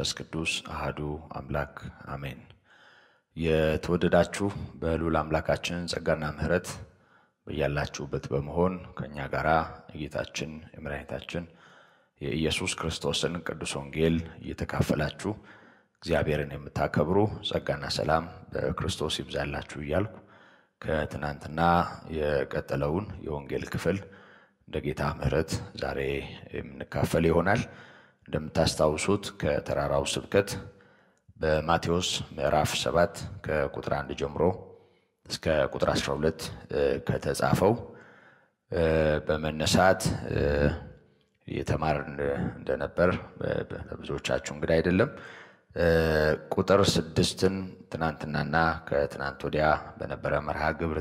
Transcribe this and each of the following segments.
ወመንፈስ ቅዱስ አህዱ አምላክ አሜን። የተወደዳችሁ በልዑል አምላካችን ጸጋና ምሕረት በያላችሁበት በመሆን ከእኛ ጋር የጌታችን የመድኃኒታችን የኢየሱስ ክርስቶስን ቅዱስ ወንጌል እየተካፈላችሁ እግዚአብሔርን የምታከብሩ ጸጋና ሰላም በክርስቶስ ይብዛላችሁ እያልኩ ከትናንትና የቀጠለውን የወንጌል ክፍል እንደ ጌታ ምሕረት ዛሬ የምንካፈል ይሆናል። እንደምታስታውሱት ከተራራው ስብከት በማቴዎስ ምዕራፍ 7 ከቁጥር 1 ጀምሮ እስከ ቁጥር 12 ከተጻፈው በመነሳት እየተማርን እንደነበር ለብዙዎቻችሁ እንግዲህ አይደለም። ቁጥር ስድስትን ትናንትናና ከትናንት ወዲያ በነበረ መርሃ ግብር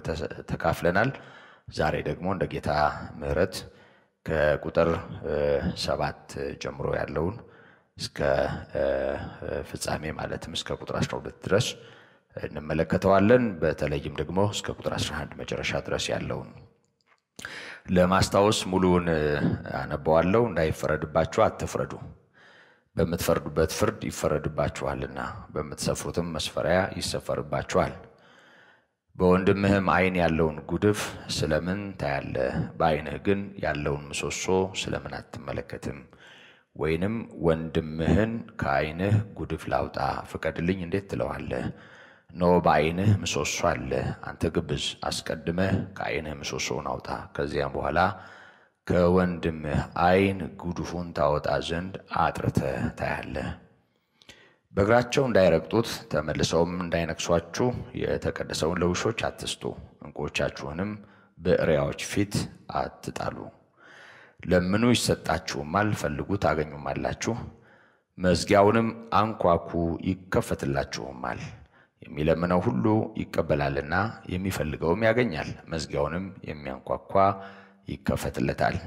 ተካፍለናል። ዛሬ ደግሞ እንደ ጌታ ምሕረት ከቁጥር ሰባት ጀምሮ ያለውን እስከ ፍጻሜ ማለትም እስከ ቁጥር 12 ድረስ እንመለከተዋለን። በተለይም ደግሞ እስከ ቁጥር 11 መጨረሻ ድረስ ያለውን ለማስታወስ ሙሉውን አነበዋለሁ። እንዳይፈረድባችሁ አትፍረዱ፣ በምትፈርዱበት ፍርድ ይፈረድባችኋልና፣ በምትሰፍሩትም መስፈሪያ ይሰፈርባችኋል። በወንድምህም ዓይን ያለውን ጉድፍ ስለምን ታያለህ? በዓይንህ ግን ያለውን ምሰሶ ስለምን አትመለከትም? ወይንም ወንድምህን ከዓይንህ ጉድፍ ላውጣ ፍቀድልኝ እንዴት ትለዋለህ? እነሆ በዓይንህ ምሰሶ አለ። አንተ ግብዝ፣ አስቀድመህ ከዓይንህ ምሰሶውን አውጣ፣ ከዚያም በኋላ ከወንድምህ ዓይን ጉድፉን ታወጣ ዘንድ አጥርተህ ታያለህ። በእግራቸው እንዳይረግጡት ተመልሰውም እንዳይነክሷችሁ የተቀደሰውን ለውሾች አትስጡ፣ ዕንቁዎቻችሁንም በእሪያዎች ፊት አትጣሉ። ለምኑ ይሰጣችሁማል፣ ፈልጉ ታገኙማላችሁ፣ መዝጊያውንም አንኳኩ ይከፈትላችሁማል። የሚለምነው ሁሉ ይቀበላልና የሚፈልገውም ያገኛል፣ መዝጊያውንም የሚያንኳኳ ይከፈትለታል።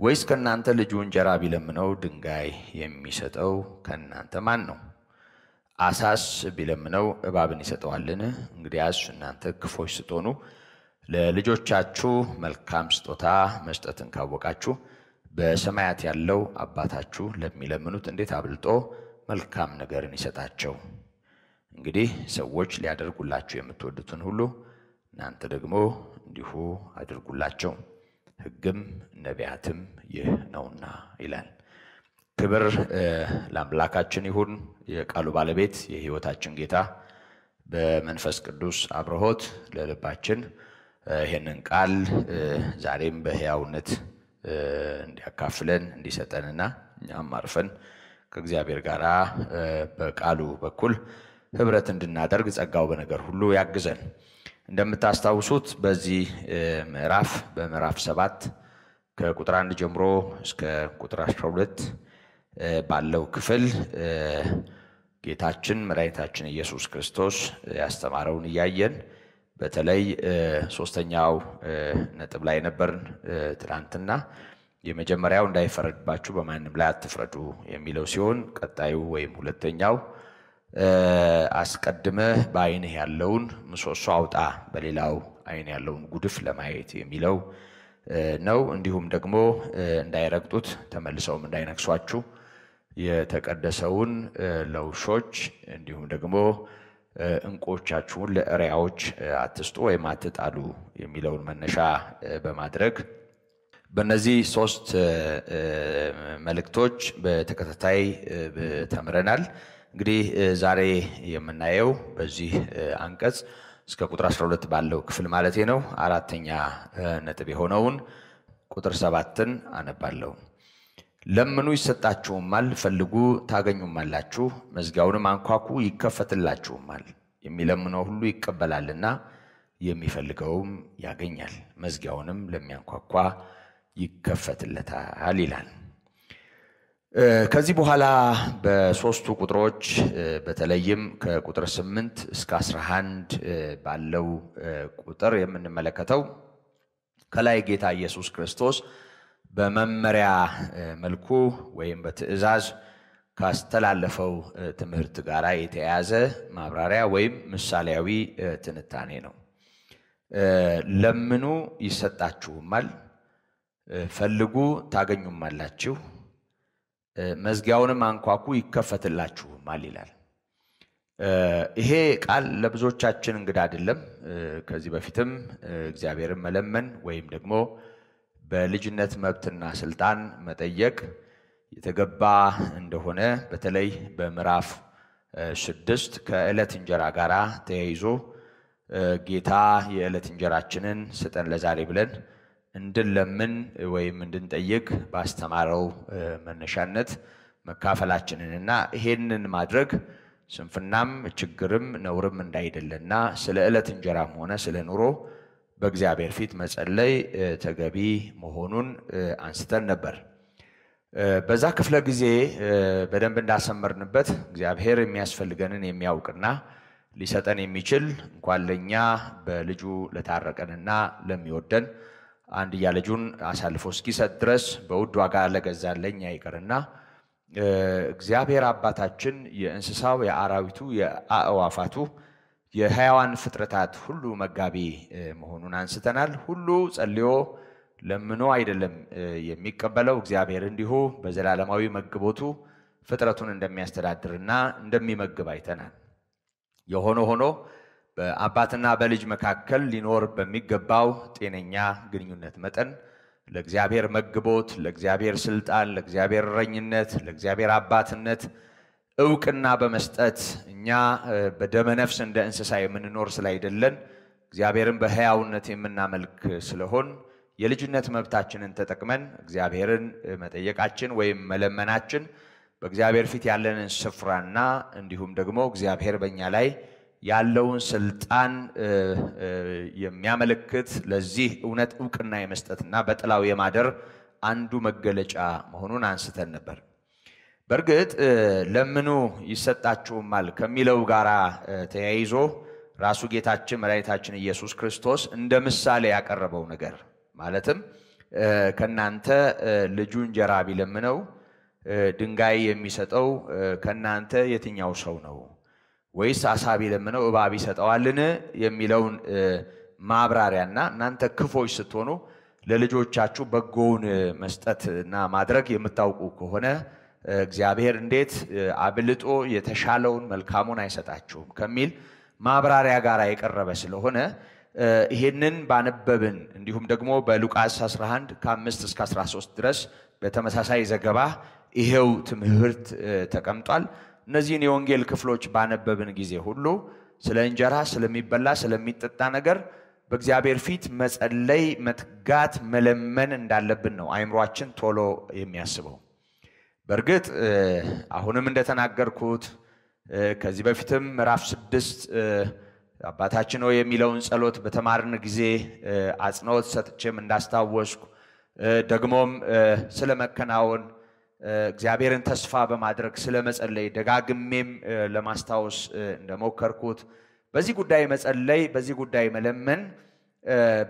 ወይስ ከእናንተ ልጁ እንጀራ ቢለምነው ድንጋይ የሚሰጠው ከእናንተ ማን ነው? አሳስ ቢለምነው እባብን ይሰጠዋልን? እንግዲያስ እናንተ ክፎች ስትሆኑ ለልጆቻችሁ መልካም ስጦታ መስጠትን ካወቃችሁ በሰማያት ያለው አባታችሁ ለሚለምኑት እንዴት አብልጦ መልካም ነገርን ይሰጣቸው። እንግዲህ ሰዎች ሊያደርጉላችሁ የምትወዱትን ሁሉ እናንተ ደግሞ እንዲሁ አድርጉላቸው፣ ሕግም ነቢያትም ይህ ነውና ይላል። ክብር ለአምላካችን ይሁን። የቃሉ ባለቤት የሕይወታችን ጌታ በመንፈስ ቅዱስ አብርሆት ለልባችን ይህንን ቃል ዛሬም በሕያውነት እንዲያካፍለን እንዲሰጠንና እኛም አርፈን ከእግዚአብሔር ጋር በቃሉ በኩል ህብረት እንድናደርግ ጸጋው በነገር ሁሉ ያግዘን። እንደምታስታውሱት በዚህ ምዕራፍ በምዕራፍ ሰባት ከቁጥር አንድ ጀምሮ እስከ ቁጥር 12 ባለው ክፍል ጌታችን መድኃኒታችን ኢየሱስ ክርስቶስ ያስተማረውን እያየን በተለይ ሶስተኛው ነጥብ ላይ ነበርን ትናንትና። የመጀመሪያው እንዳይፈረድባችሁ በማንም ላይ አትፍረዱ የሚለው ሲሆን ቀጣዩ ወይም ሁለተኛው አስቀድመህ በዓይንህ ያለውን ምሰሶ አውጣ፣ በሌላው ዓይን ያለውን ጉድፍ ለማየት የሚለው ነው። እንዲሁም ደግሞ እንዳይረግጡት ተመልሰውም እንዳይነክሷችሁ የተቀደሰውን ለውሾች እንዲሁም ደግሞ ዕንቁዎቻችሁን ለእሪያዎች አትስጡ ወይም አትጣሉ የሚለውን መነሻ በማድረግ በእነዚህ ሶስት መልእክቶች በተከታታይ ተምረናል። እንግዲህ ዛሬ የምናየው በዚህ አንቀጽ እስከ ቁጥር 12 ባለው ክፍል ማለቴ ነው አራተኛ ነጥብ የሆነውን ቁጥር ሰባትን አነባለሁ። ለምኑ ይሰጣችሁማል፣ ፈልጉ ታገኙማላችሁ፣ መዝጊያውንም አንኳኩ ይከፈትላችሁማል። የሚለምነው ሁሉ ይቀበላልና የሚፈልገውም ያገኛል፣ መዝጊያውንም ለሚያንኳኳ ይከፈትለታል ይላል። ከዚህ በኋላ በሶስቱ ቁጥሮች በተለይም ከቁጥር ስምንት እስከ አስራ አንድ ባለው ቁጥር የምንመለከተው ከላይ ጌታ ኢየሱስ ክርስቶስ በመመሪያ መልኩ ወይም በትእዛዝ ካስተላለፈው ትምህርት ጋር የተያያዘ ማብራሪያ ወይም ምሳሌያዊ ትንታኔ ነው። ለምኑ ይሰጣችሁማል፣ ፈልጉ ታገኙማላችሁ፣ መዝጊያውንም አንኳኩ ይከፈትላችሁማል ይላል። ይሄ ቃል ለብዙዎቻችን እንግዳ አይደለም። ከዚህ በፊትም እግዚአብሔርን መለመን ወይም ደግሞ በልጅነት መብትና ስልጣን መጠየቅ የተገባ እንደሆነ በተለይ በምዕራፍ ስድስት ከዕለት እንጀራ ጋር ተያይዞ ጌታ የዕለት እንጀራችንን ስጠን ለዛሬ ብለን እንድንለምን ወይም እንድንጠይቅ ባስተማረው መነሻነት መካፈላችንንና ይሄንን ማድረግ ስንፍናም ችግርም ነውርም እንዳይደለና ስለ ዕለት እንጀራም ሆነ ስለ ኑሮ በእግዚአብሔር ፊት መጸለይ ተገቢ መሆኑን አንስተን ነበር። በዛ ክፍለ ጊዜ በደንብ እንዳሰመርንበት እግዚአብሔር የሚያስፈልገንን የሚያውቅና ሊሰጠን የሚችል እንኳን ለእኛ በልጁ ለታረቀንና ለሚወደን አንድያ ልጁን አሳልፎ እስኪሰጥ ድረስ በውድ ዋጋ ለገዛን ለእኛ ይቅርና እግዚአብሔር አባታችን የእንስሳው፣ የአራዊቱ፣ የአእዋፋቱ የሕያዋን ፍጥረታት ሁሉ መጋቢ መሆኑን አንስተናል። ሁሉ ጸልዮ ለምኖ አይደለም የሚቀበለው። እግዚአብሔር እንዲሁ በዘላለማዊ መግቦቱ ፍጥረቱን እንደሚያስተዳድርና እንደሚመግብ አይተናል። የሆነ ሆኖ በአባትና በልጅ መካከል ሊኖር በሚገባው ጤነኛ ግንኙነት መጠን ለእግዚአብሔር መግቦት፣ ለእግዚአብሔር ስልጣን፣ ለእግዚአብሔር እረኝነት፣ ለእግዚአብሔር አባትነት እውቅና በመስጠት እኛ በደመ ነፍስ እንደ እንስሳ የምንኖር ስላይደለን እግዚአብሔርን በሕያውነት የምናመልክ ስለሆን የልጅነት መብታችንን ተጠቅመን እግዚአብሔርን መጠየቃችን ወይም መለመናችን በእግዚአብሔር ፊት ያለንን ስፍራና እንዲሁም ደግሞ እግዚአብሔር በእኛ ላይ ያለውን ስልጣን የሚያመለክት ለዚህ እውነት እውቅና የመስጠትና በጥላው የማደር አንዱ መገለጫ መሆኑን አንስተን ነበር። በእርግጥ ለምኑ ይሰጣችሁማል ከሚለው ጋር ተያይዞ ራሱ ጌታችን መድኃኒታችን ኢየሱስ ክርስቶስ እንደ ምሳሌ ያቀረበው ነገር ማለትም ከእናንተ ልጁ እንጀራ ቢለምነው ድንጋይ የሚሰጠው ከእናንተ የትኛው ሰው ነው? ወይስ አሳ ቢለምነው እባብ ይሰጠዋልን? የሚለውን ማብራሪያና እናንተ ክፎች ስትሆኑ ለልጆቻችሁ በጎውን መስጠትና ማድረግ የምታውቁ ከሆነ እግዚአብሔር እንዴት አብልጦ የተሻለውን መልካሙን አይሰጣችሁም ከሚል ማብራሪያ ጋር የቀረበ ስለሆነ ይሄንን ባነበብን እንዲሁም ደግሞ በሉቃስ 11 ከ5 እስከ 13 ድረስ በተመሳሳይ ዘገባ ይሄው ትምህርት ተቀምጧል። እነዚህን የወንጌል ክፍሎች ባነበብን ጊዜ ሁሉ ስለ እንጀራ፣ ስለሚበላ፣ ስለሚጠጣ ነገር በእግዚአብሔር ፊት መጸለይ፣ መትጋት፣ መለመን እንዳለብን ነው አይምሯችን ቶሎ የሚያስበው። በእርግጥ አሁንም እንደተናገርኩት ከዚህ በፊትም ምዕራፍ ስድስት አባታችን ሆይ የሚለውን ጸሎት በተማርን ጊዜ አጽንኦት ሰጥቼም እንዳስታወስኩ ደግሞም ስለ መከናወን እግዚአብሔርን ተስፋ በማድረግ ስለ መጸለይ ደጋግሜም ለማስታወስ እንደሞከርኩት በዚህ ጉዳይ መጸለይ፣ በዚህ ጉዳይ መለመን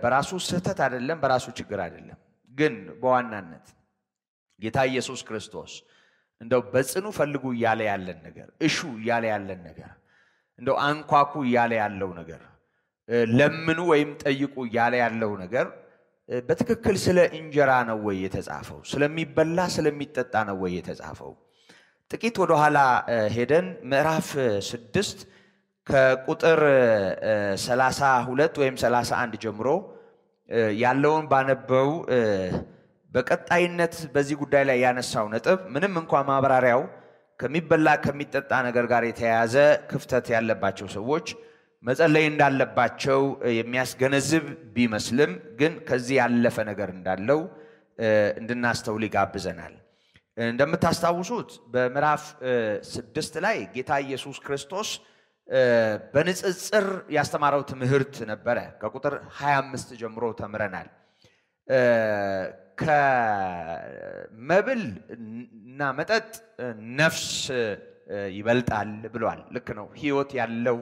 በራሱ ስህተት አይደለም፣ በራሱ ችግር አይደለም። ግን በዋናነት ጌታ ኢየሱስ ክርስቶስ እንደው በጽኑ ፈልጉ እያለ ያለን ነገር፣ እሹ እያለ ያለን ነገር፣ እንደው አንኳኩ እያለ ያለው ነገር፣ ለምኑ ወይም ጠይቁ እያለ ያለው ነገር በትክክል ስለ እንጀራ ነው ወይ የተጻፈው? ስለሚበላ ስለሚጠጣ ነው ወይ የተጻፈው? ጥቂት ወደኋላ ሄደን ምዕራፍ ስድስት ከቁጥር ሰላሳ ሁለት ወይም ሰላሳ አንድ ጀምሮ ያለውን ባነበው በቀጣይነት በዚህ ጉዳይ ላይ ያነሳው ነጥብ ምንም እንኳ ማብራሪያው ከሚበላ ከሚጠጣ ነገር ጋር የተያያዘ ክፍተት ያለባቸው ሰዎች መጸለይ እንዳለባቸው የሚያስገነዝብ ቢመስልም ግን ከዚህ ያለፈ ነገር እንዳለው እንድናስተውል ይጋብዘናል። እንደምታስታውሱት በምዕራፍ ስድስት ላይ ጌታ ኢየሱስ ክርስቶስ በንጽጽር ያስተማረው ትምህርት ነበረ። ከቁጥር 25 ጀምሮ ተምረናል። ከመብል እና መጠጥ ነፍስ ይበልጣል ብሏል። ልክ ነው። ሕይወት ያለው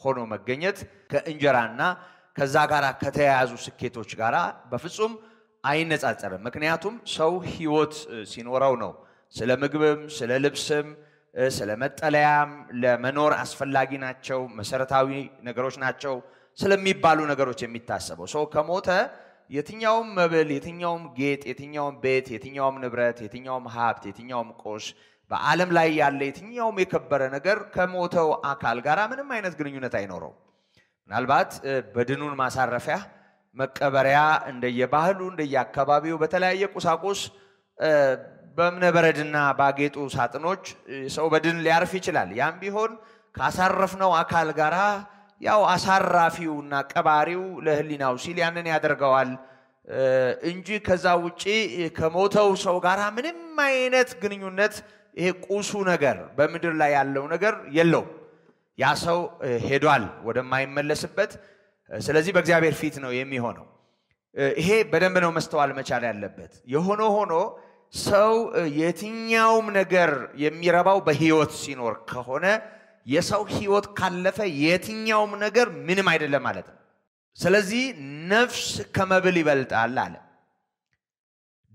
ሆኖ መገኘት ከእንጀራና ከዛ ጋር ከተያያዙ ስኬቶች ጋር በፍጹም አይነጻጸርም። ምክንያቱም ሰው ሕይወት እ, ሲኖረው ነው ስለ ምግብም ስለ ልብስም ስለ መጠለያም ለመኖር አስፈላጊ ናቸው መሰረታዊ ነገሮች ናቸው ስለሚባሉ ነገሮች የሚታሰበው። ሰው ከሞተ የትኛውም መብል፣ የትኛውም ጌጥ፣ የትኛውም ቤት፣ የትኛውም ንብረት፣ የትኛውም ሀብት፣ የትኛውም ቁስ በዓለም ላይ ያለ የትኛውም የከበረ ነገር ከሞተው አካል ጋር ምንም አይነት ግንኙነት አይኖረው። ምናልባት በድኑን ማሳረፊያ መቀበሪያ እንደየባህሉ እንደየአካባቢው በተለያየ ቁሳቁስ በእብነበረድና ባጌጡ ሳጥኖች ሰው በድን ሊያርፍ ይችላል። ያም ቢሆን ካሳረፍነው አካል ጋር ያው አሳራፊውና ቀባሪው ለሕሊናው ሲል ያንን ያደርገዋል እንጂ ከዛ ውጪ ከሞተው ሰው ጋር ምንም አይነት ግንኙነት ይሄ ቁሱ ነገር በምድር ላይ ያለው ነገር የለውም። ያ ሰው ሄዷል ወደማይመለስበት። ስለዚህ በእግዚአብሔር ፊት ነው የሚሆነው። ይሄ በደንብ ነው መስተዋል መቻል ያለበት። የሆነ ሆኖ ሰው የትኛውም ነገር የሚረባው በህይወት ሲኖር ከሆነ የሰው ህይወት ካለፈ የትኛውም ነገር ምንም አይደለም ማለት ነው። ስለዚህ ነፍስ ከመብል ይበልጣል አለ።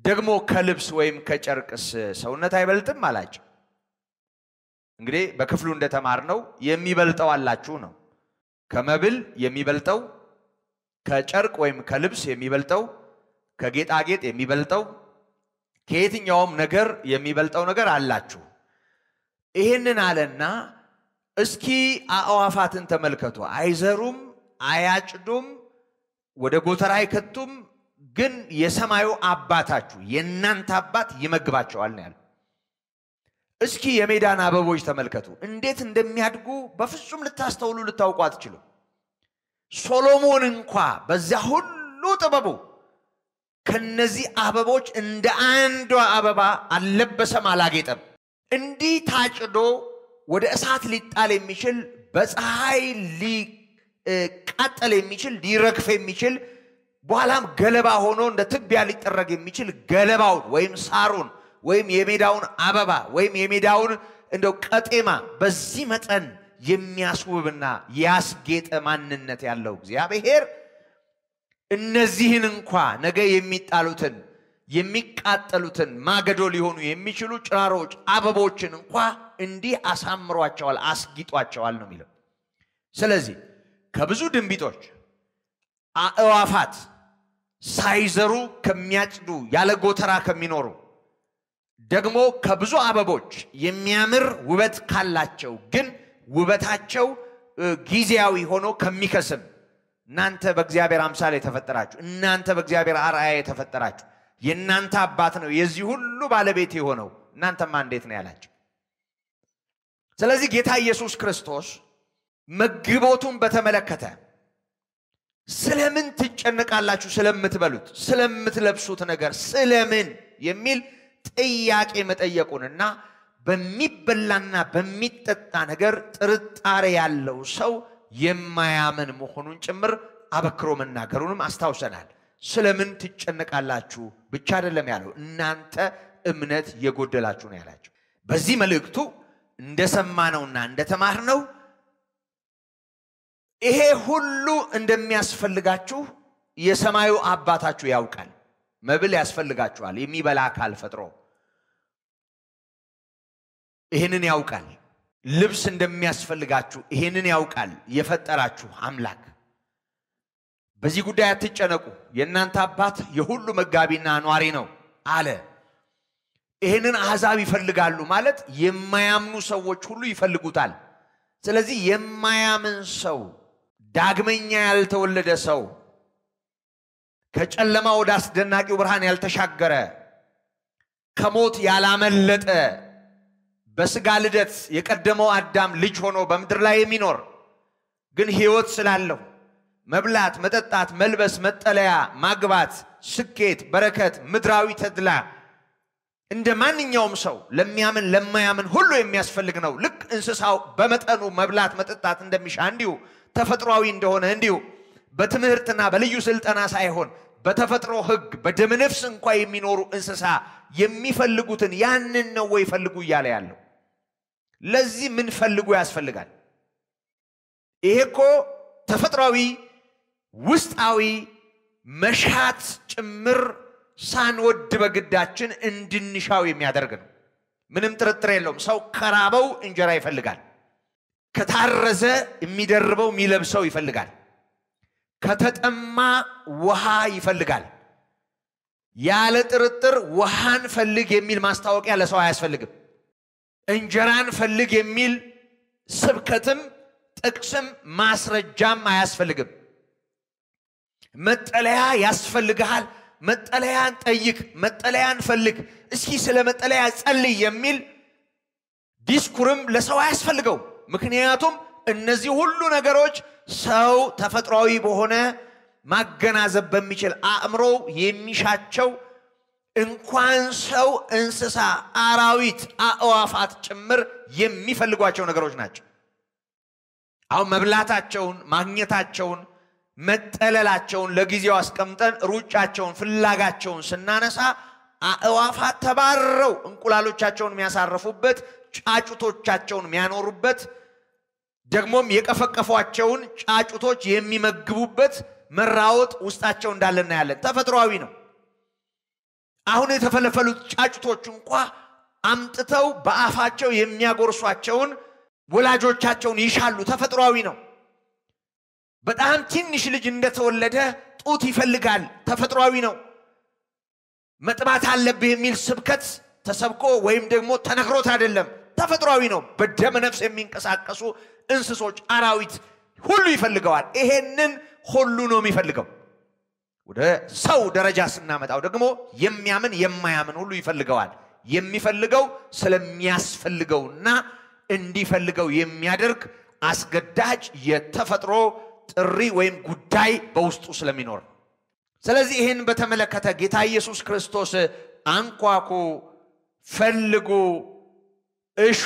ደግሞ ከልብስ ወይም ከጨርቅስ ሰውነት አይበልጥም አላቸው። እንግዲህ በክፍሉ እንደተማርነው የሚበልጠው አላችሁ ነው። ከመብል የሚበልጠው፣ ከጨርቅ ወይም ከልብስ የሚበልጠው፣ ከጌጣጌጥ የሚበልጠው፣ ከየትኛውም ነገር የሚበልጠው ነገር አላችሁ። ይህንን አለና እስኪ አእዋፋትን ተመልከቱ፣ አይዘሩም፣ አያጭዱም፣ ወደ ጎተራ አይከቱም፣ ግን የሰማዩ አባታችሁ የእናንተ አባት ይመግባቸዋል ነው ያለው። እስኪ የሜዳን አበቦች ተመልከቱ እንዴት እንደሚያድጉ በፍጹም ልታስተውሉ ልታውቁ አትችሉም። ሶሎሞን እንኳ በዚያ ሁሉ ጥበቡ ከነዚህ አበቦች እንደ አንዷ አበባ አልለበሰም፣ አላጌጠም። እንዲህ ታጭዶ ወደ እሳት ሊጣል የሚችል በፀሐይ ሊቃጠል የሚችል ሊረግፍ የሚችል በኋላም ገለባ ሆኖ እንደ ትቢያ ሊጠረግ የሚችል ገለባውን ወይም ሳሩን ወይም የሜዳውን አበባ ወይም የሜዳውን እንደው ቀጤማ በዚህ መጠን የሚያስውብና ያስጌጠ ማንነት ያለው እግዚአብሔር እነዚህን እንኳ ነገ የሚጣሉትን የሚቃጠሉትን ማገዶ ሊሆኑ የሚችሉ ጭራሮች አበቦችን እንኳ እንዲህ አሳምሯቸዋል፣ አስጊጧቸዋል ነው የሚለው። ስለዚህ ከብዙ ድንቢጦች አእዋፋት ሳይዘሩ ከሚያጭዱ ያለ ጎተራ ከሚኖሩ ደግሞ ከብዙ አበቦች የሚያምር ውበት ካላቸው ግን ውበታቸው ጊዜያዊ ሆኖ ከሚከስም እናንተ በእግዚአብሔር አምሳል የተፈጠራችሁ እናንተ በእግዚአብሔር አርአያ የተፈጠራችሁ የእናንተ አባት ነው የዚህ ሁሉ ባለቤት የሆነው እናንተማ እንዴት ነው ያላቸው። ስለዚህ ጌታ ኢየሱስ ክርስቶስ መግቦቱን በተመለከተ ስለምን ትጨነቃላችሁ? ስለምትበሉት፣ ስለምትለብሱት ነገር ስለምን የሚል ጥያቄ መጠየቁንና በሚበላና በሚጠጣ ነገር ጥርጣሬ ያለው ሰው የማያምን መሆኑን ጭምር አበክሮ መናገሩንም አስታውሰናል። ስለምን ትጨነቃላችሁ ብቻ አይደለም ያለው፣ እናንተ እምነት የጎደላችሁ ነው ያላቸው። በዚህ መልእክቱ እንደሰማነውና እንደተማርነው ይሄ ሁሉ እንደሚያስፈልጋችሁ የሰማዩ አባታችሁ ያውቃል። መብል ያስፈልጋችኋል፣ የሚበላ አካል ፈጥሮ ይህንን ያውቃል። ልብስ እንደሚያስፈልጋችሁ ይህንን ያውቃል የፈጠራችሁ አምላክ። በዚህ ጉዳይ አትጨነቁ፣ የእናንተ አባት የሁሉ መጋቢና ኗሪ ነው አለ። ይህንን አሕዛብ ይፈልጋሉ ማለት የማያምኑ ሰዎች ሁሉ ይፈልጉታል። ስለዚህ የማያምን ሰው ዳግመኛ ያልተወለደ ሰው ከጨለማ ወደ አስደናቂው ብርሃን ያልተሻገረ ከሞት ያላመለጠ በስጋ ልደት የቀደመው አዳም ልጅ ሆኖ በምድር ላይ የሚኖር ግን ሕይወት ስላለው መብላት፣ መጠጣት፣ መልበስ፣ መጠለያ፣ ማግባት፣ ስኬት፣ በረከት፣ ምድራዊ ተድላ እንደ ማንኛውም ሰው ለሚያምን ለማያምን ሁሉ የሚያስፈልግ ነው። ልክ እንስሳው በመጠኑ መብላት መጠጣት እንደሚሻ እንዲሁ ተፈጥሯዊ እንደሆነ እንዲሁ በትምህርትና በልዩ ስልጠና ሳይሆን በተፈጥሮ ሕግ በደመነፍስ እንኳ የሚኖሩ እንስሳ የሚፈልጉትን ያንን ነው ወይ ፈልጉ እያለ ያለው። ለዚህ ምን ፈልጉ ያስፈልጋል? ይሄ እኮ ተፈጥሯዊ ውስጣዊ መሻት ጭምር ሳንወድ በግዳችን እንድንሻው የሚያደርግ ነው። ምንም ጥርጥር የለውም። ሰው ከራበው እንጀራ ይፈልጋል። ከታረዘ የሚደርበው የሚለብሰው ይፈልጋል። ከተጠማ ውሃ ይፈልጋል። ያለ ጥርጥር ውሃን ፈልግ የሚል ማስታወቂያ ለሰው አያስፈልግም። እንጀራን ፈልግ የሚል ስብከትም ጥቅስም ማስረጃም አያስፈልግም። መጠለያ ያስፈልግሃል። መጠለያን ጠይቅ፣ መጠለያን ፈልግ፣ እስኪ ስለ መጠለያ ጸልይ የሚል ዲስኩርም ለሰው አያስፈልገው። ምክንያቱም እነዚህ ሁሉ ነገሮች ሰው ተፈጥሯዊ በሆነ ማገናዘብ በሚችል አእምሮ የሚሻቸው እንኳን ሰው፣ እንስሳ፣ አራዊት፣ አእዋፋት ጭምር የሚፈልጓቸው ነገሮች ናቸው። አሁን መብላታቸውን ማግኘታቸውን መጠለላቸውን ለጊዜው አስቀምጠን ሩጫቸውን ፍላጋቸውን ስናነሳ አእዋፋት ተባረው እንቁላሎቻቸውን የሚያሳርፉበት ጫጩቶቻቸውን የሚያኖሩበት ደግሞም የቀፈቀፏቸውን ጫጩቶች የሚመግቡበት መራወጥ ውስጣቸው እንዳለ እናያለን። ተፈጥሯዊ ነው። አሁን የተፈለፈሉት ጫጩቶች እንኳ አምጥተው በአፋቸው የሚያጎርሷቸውን ወላጆቻቸውን ይሻሉ። ተፈጥሯዊ ነው። በጣም ትንሽ ልጅ እንደተወለደ ጡት ይፈልጋል። ተፈጥሯዊ ነው። መጥባት አለብህ የሚል ስብከት ተሰብኮ ወይም ደግሞ ተነግሮት አይደለም። ተፈጥሯዊ ነው። በደመ ነፍስ የሚንቀሳቀሱ እንስሶች፣ አራዊት ሁሉ ይፈልገዋል። ይሄንን ሁሉ ነው የሚፈልገው። ወደ ሰው ደረጃ ስናመጣው ደግሞ የሚያምን የማያምን ሁሉ ይፈልገዋል። የሚፈልገው ስለሚያስፈልገውና እንዲፈልገው የሚያደርግ አስገዳጅ የተፈጥሮ ጥሪ ወይም ጉዳይ በውስጡ ስለሚኖር ስለዚህ ይህን በተመለከተ ጌታ ኢየሱስ ክርስቶስ አንኳኩ፣ ፈልጉ፣ እሹ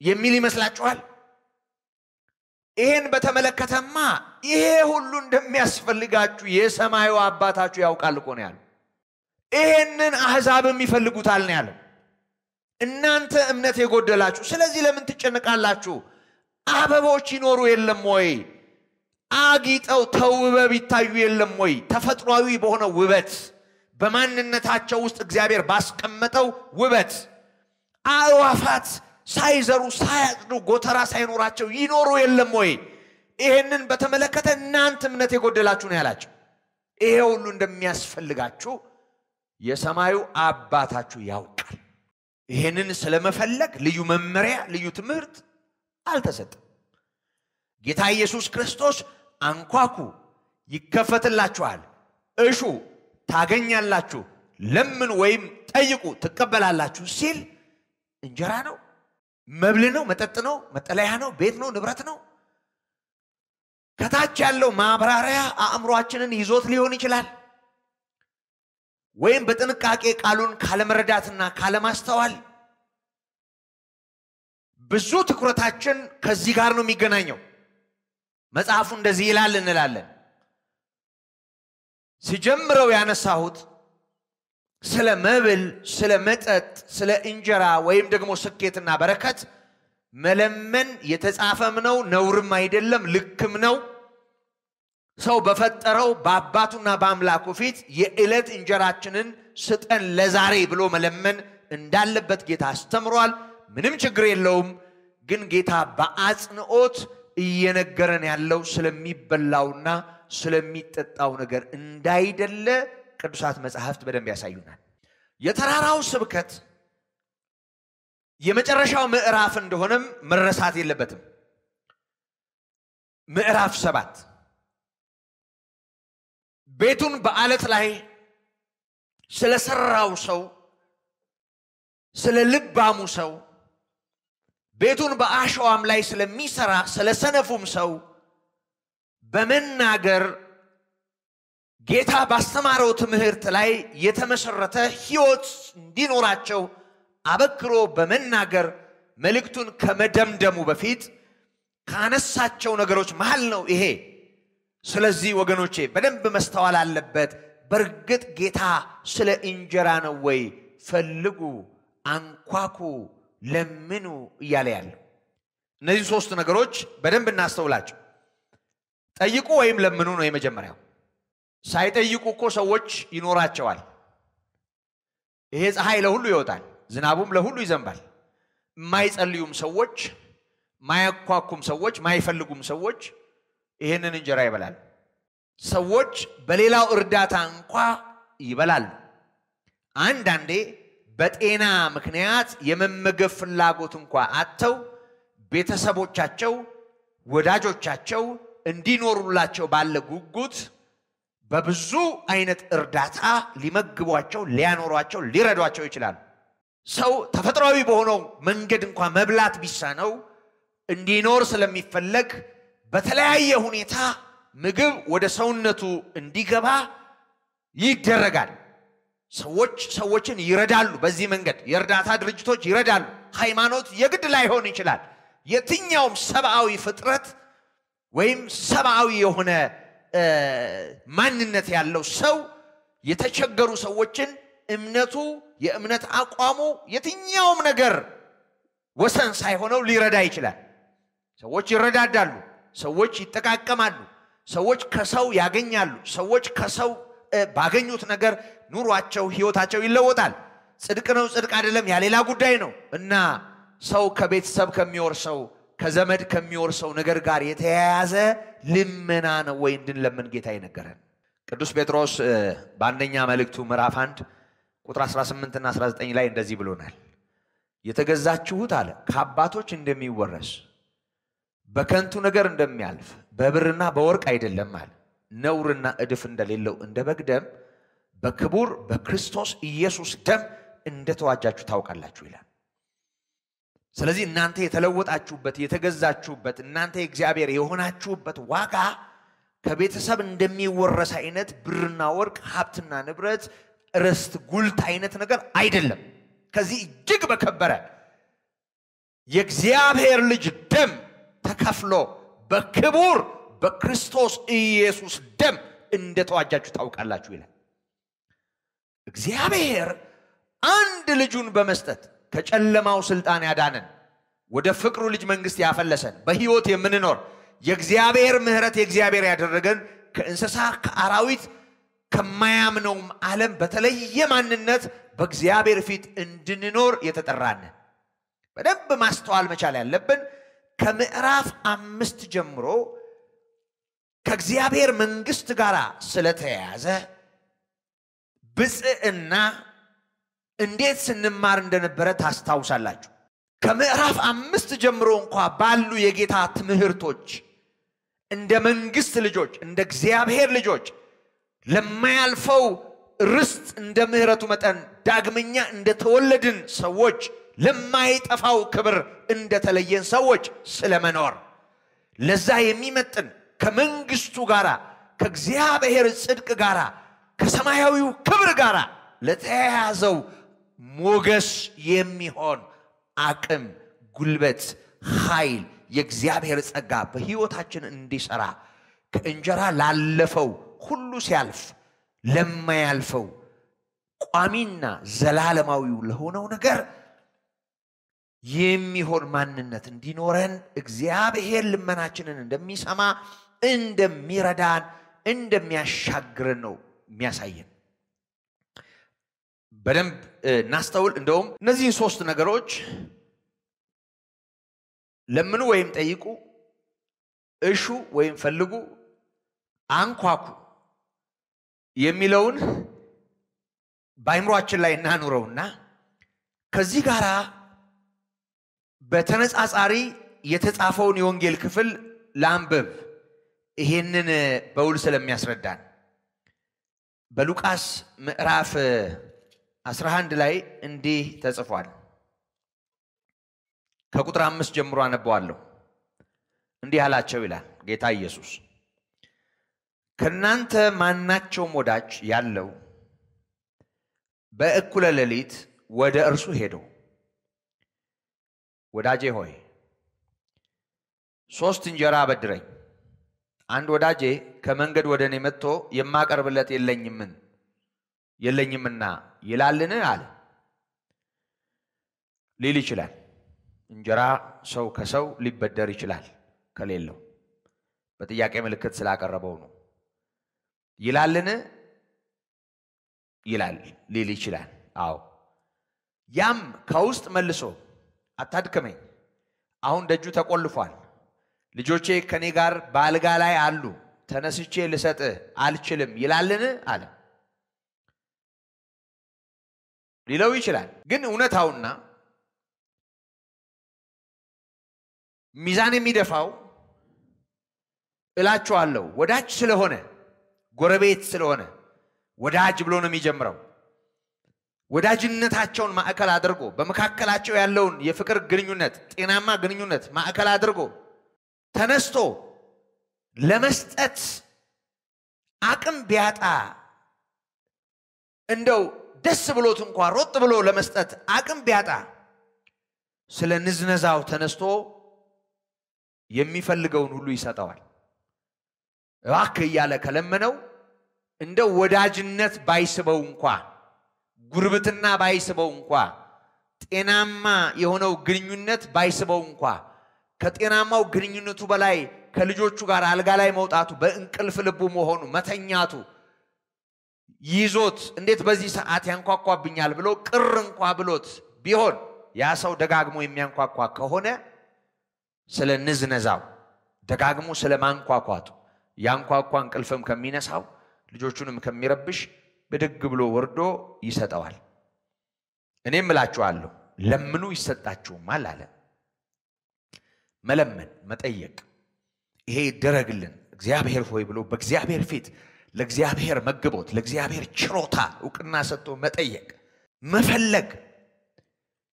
የሚል ይመስላችኋል? ይህን በተመለከተማ ይሄ ሁሉ እንደሚያስፈልጋችሁ የሰማዩ አባታችሁ ያውቃል እኮ ነው ያለው። ይሄንን አሕዛብም ይፈልጉታል ነው ያለው። እናንተ እምነት የጎደላችሁ ስለዚህ ለምን ትጨንቃላችሁ? አበቦች ይኖሩ የለም ወይ? አጊጠው ተውበው ይታዩ የለም ወይ? ተፈጥሯዊ በሆነ ውበት በማንነታቸው ውስጥ እግዚአብሔር ባስቀመጠው ውበት አእዋፋት ሳይዘሩ ሳያጭዱ ጎተራ ሳይኖራቸው ይኖሩ የለም ወይ? ይህንን በተመለከተ እናንተ እምነት የጎደላችሁ ነው ያላቸው። ይሄ ሁሉ እንደሚያስፈልጋችሁ የሰማዩ አባታችሁ ያውቃል። ይህንን ስለመፈለግ ልዩ መመሪያ፣ ልዩ ትምህርት አልተሰጠም። ጌታ ኢየሱስ ክርስቶስ አንኳኩ ይከፈትላችኋል፣ እሹ ታገኛላችሁ፣ ለምን ወይም ጠይቁ ትቀበላላችሁ ሲል እንጀራ ነው፣ መብል ነው፣ መጠጥ ነው፣ መጠለያ ነው፣ ቤት ነው፣ ንብረት ነው። ከታች ያለው ማብራሪያ አእምሯችንን ይዞት ሊሆን ይችላል። ወይም በጥንቃቄ ቃሉን ካለመረዳትና ካለማስተዋል ብዙ ትኩረታችን ከዚህ ጋር ነው የሚገናኘው። መጽሐፉ እንደዚህ ይላል እንላለን። ሲጀምረው ያነሳሁት ስለ መብል፣ ስለ መጠጥ፣ ስለ እንጀራ ወይም ደግሞ ስኬትና በረከት መለመን የተጻፈም ነው፣ ነውርም አይደለም፣ ልክም ነው። ሰው በፈጠረው በአባቱና በአምላኩ ፊት የዕለት እንጀራችንን ስጠን ለዛሬ ብሎ መለመን እንዳለበት ጌታ አስተምሯል። ምንም ችግር የለውም። ግን ጌታ በአጽንኦት እየነገረን ያለው ስለሚበላውና ስለሚጠጣው ነገር እንዳይደለ ቅዱሳት መጽሐፍት በደንብ ያሳዩናል። የተራራው ስብከት የመጨረሻው ምዕራፍ እንደሆነም መረሳት የለበትም። ምዕራፍ ሰባት ቤቱን በአለት ላይ ስለሰራው ሰው ስለ ልባሙ ሰው ቤቱን በአሸዋም ላይ ስለሚሰራ ስለ ሰነፉም ሰው በመናገር ጌታ ባስተማረው ትምህርት ላይ የተመሰረተ ሕይወት እንዲኖራቸው አበክሮ በመናገር መልእክቱን ከመደምደሙ በፊት ካነሳቸው ነገሮች መሃል ነው ይሄ። ስለዚህ ወገኖቼ በደንብ መስተዋል አለበት። በእርግጥ ጌታ ስለ እንጀራ ነው ወይ? ፈልጉ፣ አንኳኩ፣ ለምኑ እያለ ያለው እነዚህ ሶስት ነገሮች በደንብ እናስተውላቸው። ጠይቁ ወይም ለምኑ ነው የመጀመሪያው። ሳይጠይቁ እኮ ሰዎች ይኖራቸዋል። ይሄ ፀሐይ ለሁሉ ይወጣል፣ ዝናቡም ለሁሉ ይዘንባል። የማይጸልዩም ሰዎች፣ ማያኳኩም ሰዎች፣ ማይፈልጉም ሰዎች ይህንን እንጀራ ይበላል። ሰዎች በሌላው እርዳታ እንኳ ይበላሉ። አንዳንዴ በጤና ምክንያት የመመገብ ፍላጎት እንኳ አጥተው ቤተሰቦቻቸው፣ ወዳጆቻቸው እንዲኖሩላቸው ባለ ጉጉት በብዙ አይነት እርዳታ ሊመግቧቸው፣ ሊያኖሯቸው፣ ሊረዷቸው ይችላሉ። ሰው ተፈጥሯዊ በሆነው መንገድ እንኳ መብላት ቢሳነው እንዲኖር ስለሚፈለግ በተለያየ ሁኔታ ምግብ ወደ ሰውነቱ እንዲገባ ይደረጋል። ሰዎች ሰዎችን ይረዳሉ። በዚህ መንገድ የእርዳታ ድርጅቶች ይረዳሉ። ሃይማኖት የግድ ላይሆን ይችላል። የትኛውም ሰብአዊ ፍጥረት ወይም ሰብአዊ የሆነ ማንነት ያለው ሰው የተቸገሩ ሰዎችን እምነቱ፣ የእምነት አቋሙ፣ የትኛውም ነገር ወሰን ሳይሆነው ሊረዳ ይችላል። ሰዎች ይረዳዳሉ። ሰዎች ይጠቃቀማሉ። ሰዎች ከሰው ያገኛሉ። ሰዎች ከሰው ባገኙት ነገር ኑሯቸው፣ ህይወታቸው ይለወጣል። ጽድቅ ነው ጽድቅ አይደለም ያሌላ ጉዳይ ነው እና ሰው ከቤተሰብ ከሚወርሰው ከዘመድ ከሚወርሰው ነገር ጋር የተያያዘ ልመና ነው ወይ እንድንለምን ጌታ ይነገረን። ቅዱስ ጴጥሮስ በአንደኛ መልእክቱ ምዕራፍ 1 ቁጥር 18 እና 19 ላይ እንደዚህ ብሎናል። የተገዛችሁት አለ ከአባቶች እንደሚወረስ በከንቱ ነገር እንደሚያልፍ በብርና በወርቅ አይደለም አለ ነውርና እድፍ እንደሌለው እንደ በግ ደም በክቡር በክርስቶስ ኢየሱስ ደም እንደተዋጃችሁ ታውቃላችሁ ይላል። ስለዚህ እናንተ የተለወጣችሁበት የተገዛችሁበት እናንተ የእግዚአብሔር የሆናችሁበት ዋጋ ከቤተሰብ እንደሚወረስ አይነት ብርና ወርቅ ሀብትና ንብረት ርስት ጉልት አይነት ነገር አይደለም። ከዚህ እጅግ በከበረ የእግዚአብሔር ልጅ ደም ተከፍሎ በክቡር በክርስቶስ ኢየሱስ ደም እንደተዋጃችሁ ታውቃላችሁ ይላል። እግዚአብሔር አንድ ልጁን በመስጠት ከጨለማው ስልጣን ያዳነን ወደ ፍቅሩ ልጅ መንግስት ያፈለሰን በሕይወት የምንኖር የእግዚአብሔር ምሕረት የእግዚአብሔር ያደረገን ከእንስሳ ከአራዊት ከማያምነውም ዓለም በተለየ ማንነት በእግዚአብሔር ፊት እንድንኖር የተጠራንን በደንብ ማስተዋል መቻል ያለብን ከምዕራፍ አምስት ጀምሮ ከእግዚአብሔር መንግስት ጋር ስለተያያዘ ብፅዕና እንዴት ስንማር እንደነበረ ታስታውሳላችሁ። ከምዕራፍ አምስት ጀምሮ እንኳ ባሉ የጌታ ትምህርቶች እንደ መንግስት ልጆች እንደ እግዚአብሔር ልጆች ለማያልፈው ርስት እንደ ምሕረቱ መጠን ዳግመኛ እንደተወለድን ሰዎች ለማይጠፋው ክብር እንደተለየን ሰዎች ስለመኖር ለዛ የሚመጥን ከመንግስቱ ጋር ከእግዚአብሔር ጽድቅ ጋር ከሰማያዊው ክብር ጋር ለተያያዘው ሞገስ የሚሆን አቅም፣ ጉልበት፣ ኃይል የእግዚአብሔር ጸጋ በሕይወታችን እንዲሰራ ከእንጀራ ላለፈው ሁሉ ሲያልፍ ለማያልፈው ቋሚና ዘላለማዊው ለሆነው ነገር የሚሆን ማንነት እንዲኖረን እግዚአብሔር ልመናችንን እንደሚሰማ እንደሚረዳን እንደሚያሻግረን ነው የሚያሳየን። በደንብ እናስተውል። እንደውም እነዚህን ሶስት ነገሮች ለምኑ ወይም ጠይቁ፣ እሹ ወይም ፈልጉ፣ አንኳኩ የሚለውን በአይምሯችን ላይ እናኑረውና ከዚህ ጋር በተነጻጻሪ የተጻፈውን የወንጌል ክፍል ለአንብብ። ይሄንን በውል ስለሚያስረዳን በሉቃስ ምዕራፍ 11 ላይ እንዲህ ተጽፏል። ከቁጥር አምስት ጀምሮ አነበዋለሁ። እንዲህ አላቸው ይላል ጌታ ኢየሱስ። ከእናንተ ማናቸውም ወዳጅ ያለው በእኩለ ሌሊት ወደ እርሱ ሄዶ ወዳጄ ሆይ ሶስት እንጀራ አበድረኝ፣ አንድ ወዳጄ ከመንገድ ወደ እኔ መጥቶ የማቀርብለት የለኝምን የለኝምና ይላልን? አለ። ሊል ይችላል። እንጀራ ሰው ከሰው ሊበደር ይችላል ከሌለው። በጥያቄ ምልክት ስላቀረበው ነው። ይላልን? ይላል። ሊል ይችላል። አዎ። ያም ከውስጥ መልሶ አታድክመኝ፣ አሁን ደጁ ተቆልፏል፣ ልጆቼ ከኔ ጋር በአልጋ ላይ አሉ፣ ተነስቼ ልሰጥህ አልችልም ይላልን? አለ ሊለው ይችላል። ግን እውነታውና ሚዛን የሚደፋው እላችኋለሁ ወዳጅ ስለሆነ ጎረቤት ስለሆነ ወዳጅ ብሎ ነው የሚጀምረው። ወዳጅነታቸውን ማዕከል አድርጎ በመካከላቸው ያለውን የፍቅር ግንኙነት ጤናማ ግንኙነት ማዕከል አድርጎ ተነስቶ ለመስጠት አቅም ቢያጣ እንደው ደስ ብሎት እንኳ ሮጥ ብሎ ለመስጠት አቅም ቢያጣ ስለ ንዝነዛው ተነስቶ የሚፈልገውን ሁሉ ይሰጠዋል። እባክህ እያለ ከለመነው እንደ ወዳጅነት ባይስበው እንኳ ጉርብትና ባይስበው እንኳ ጤናማ የሆነው ግንኙነት ባይስበው እንኳ ከጤናማው ግንኙነቱ በላይ ከልጆቹ ጋር አልጋ ላይ መውጣቱ፣ በእንቅልፍ ልቡ መሆኑ፣ መተኛቱ ይዞት እንዴት በዚህ ሰዓት ያንኳኳብኛል ብሎ ቅር እንኳ ብሎት ቢሆን ያ ሰው ደጋግሞ የሚያንኳኳ ከሆነ ስለ ንዝነዛው ደጋግሞ ስለ ማንኳኳቱ ያንኳኳ እንቅልፍም ከሚነሳው ልጆቹንም ከሚረብሽ ብድግ ብሎ ወርዶ ይሰጠዋል። እኔም እላችኋለሁ ለምኑ ይሰጣችሁማል አለ። መለመን መጠየቅ፣ ይሄ ይደረግልን እግዚአብሔር ሆይ ብሎ በእግዚአብሔር ፊት ለእግዚአብሔር መግቦት ለእግዚአብሔር ችሮታ እውቅና ሰጥቶ መጠየቅ፣ መፈለግ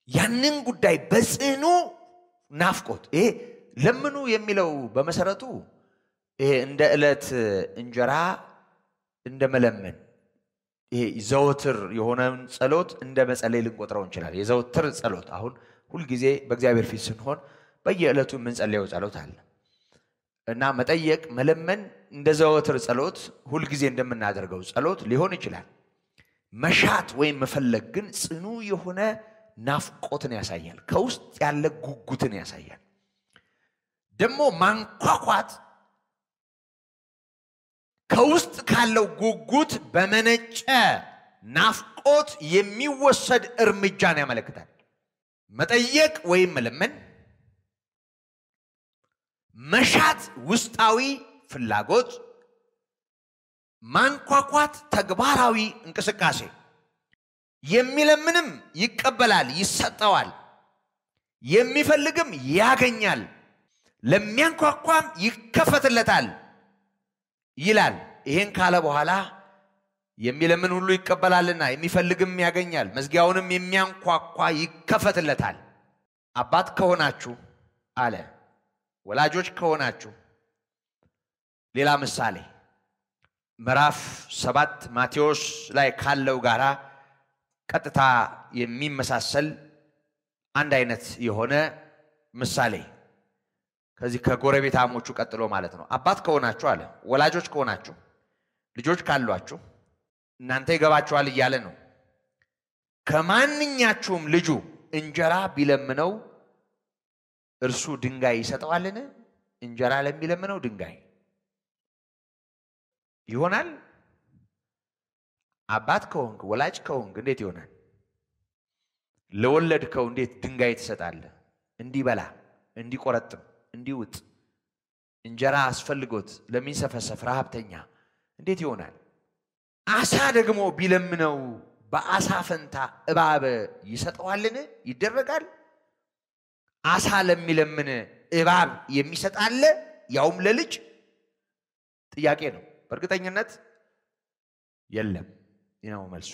ያንን ጉዳይ በጽኑ ናፍቆት ይሄ ለምኑ የሚለው በመሰረቱ ይሄ እንደ ዕለት እንጀራ እንደ መለመን ይሄ ዘወትር የሆነውን ጸሎት እንደ መጸለይ ልንቆጥረው እንችላለን። የዘወትር ጸሎት አሁን ሁልጊዜ በእግዚአብሔር ፊት ስንሆን በየዕለቱ የምንጸለየው ጸሎት አለ እና መጠየቅ መለመን እንደ ዘወትር ጸሎት ሁልጊዜ እንደምናደርገው ጸሎት ሊሆን ይችላል። መሻት ወይም መፈለግ ግን ጽኑ የሆነ ናፍቆትን ያሳያል። ከውስጥ ያለ ጉጉትን ያሳያል። ደግሞ ማንኳኳት ከውስጥ ካለው ጉጉት በመነጨ ናፍቆት የሚወሰድ እርምጃን ያመለክታል። መጠየቅ ወይም መለመን፣ መሻት ውስጣዊ ፍላጎት፣ ማንኳኳት ተግባራዊ እንቅስቃሴ። የሚለምንም ይቀበላል፣ ይሰጠዋል። የሚፈልግም ያገኛል፣ ለሚያንኳኳም ይከፈትለታል ይላል። ይሄን ካለ በኋላ የሚለምን ሁሉ ይቀበላልና የሚፈልግም ያገኛል፣ መዝጊያውንም የሚያንኳኳ ይከፈትለታል። አባት ከሆናችሁ አለ ወላጆች ከሆናችሁ ሌላ ምሳሌ ምዕራፍ ሰባት ማቴዎስ ላይ ካለው ጋራ ቀጥታ የሚመሳሰል አንድ አይነት የሆነ ምሳሌ ከዚህ ከጎረቤታሞቹ ቀጥሎ ማለት ነው። አባት ከሆናችሁ አለ ወላጆች ከሆናችሁ ልጆች ካሏችሁ እናንተ ይገባችኋል እያለ ነው። ከማንኛችሁም ልጁ እንጀራ ቢለምነው እርሱ ድንጋይ ይሰጠዋልን? እንጀራ ለሚለምነው ድንጋይ ይሆናል? አባት ከሆንክ ወላጅ ከሆንክ እንዴት ይሆናል? ለወለድከው እንዴት ድንጋይ ትሰጣለህ? እንዲበላ፣ እንዲቆረጥም፣ እንዲውጥ እንጀራ አስፈልጎት ለሚንሰፈሰፍ ረሃብተኛ እንዴት ይሆናል? አሳ ደግሞ ቢለምነው በአሳ ፈንታ እባብ ይሰጠዋልን? ይደረጋል? አሳ ለሚለምን እባብ የሚሰጥ አለ? ያውም ለልጅ? ጥያቄ ነው። በእርግጠኝነት የለም ነው መልሱ።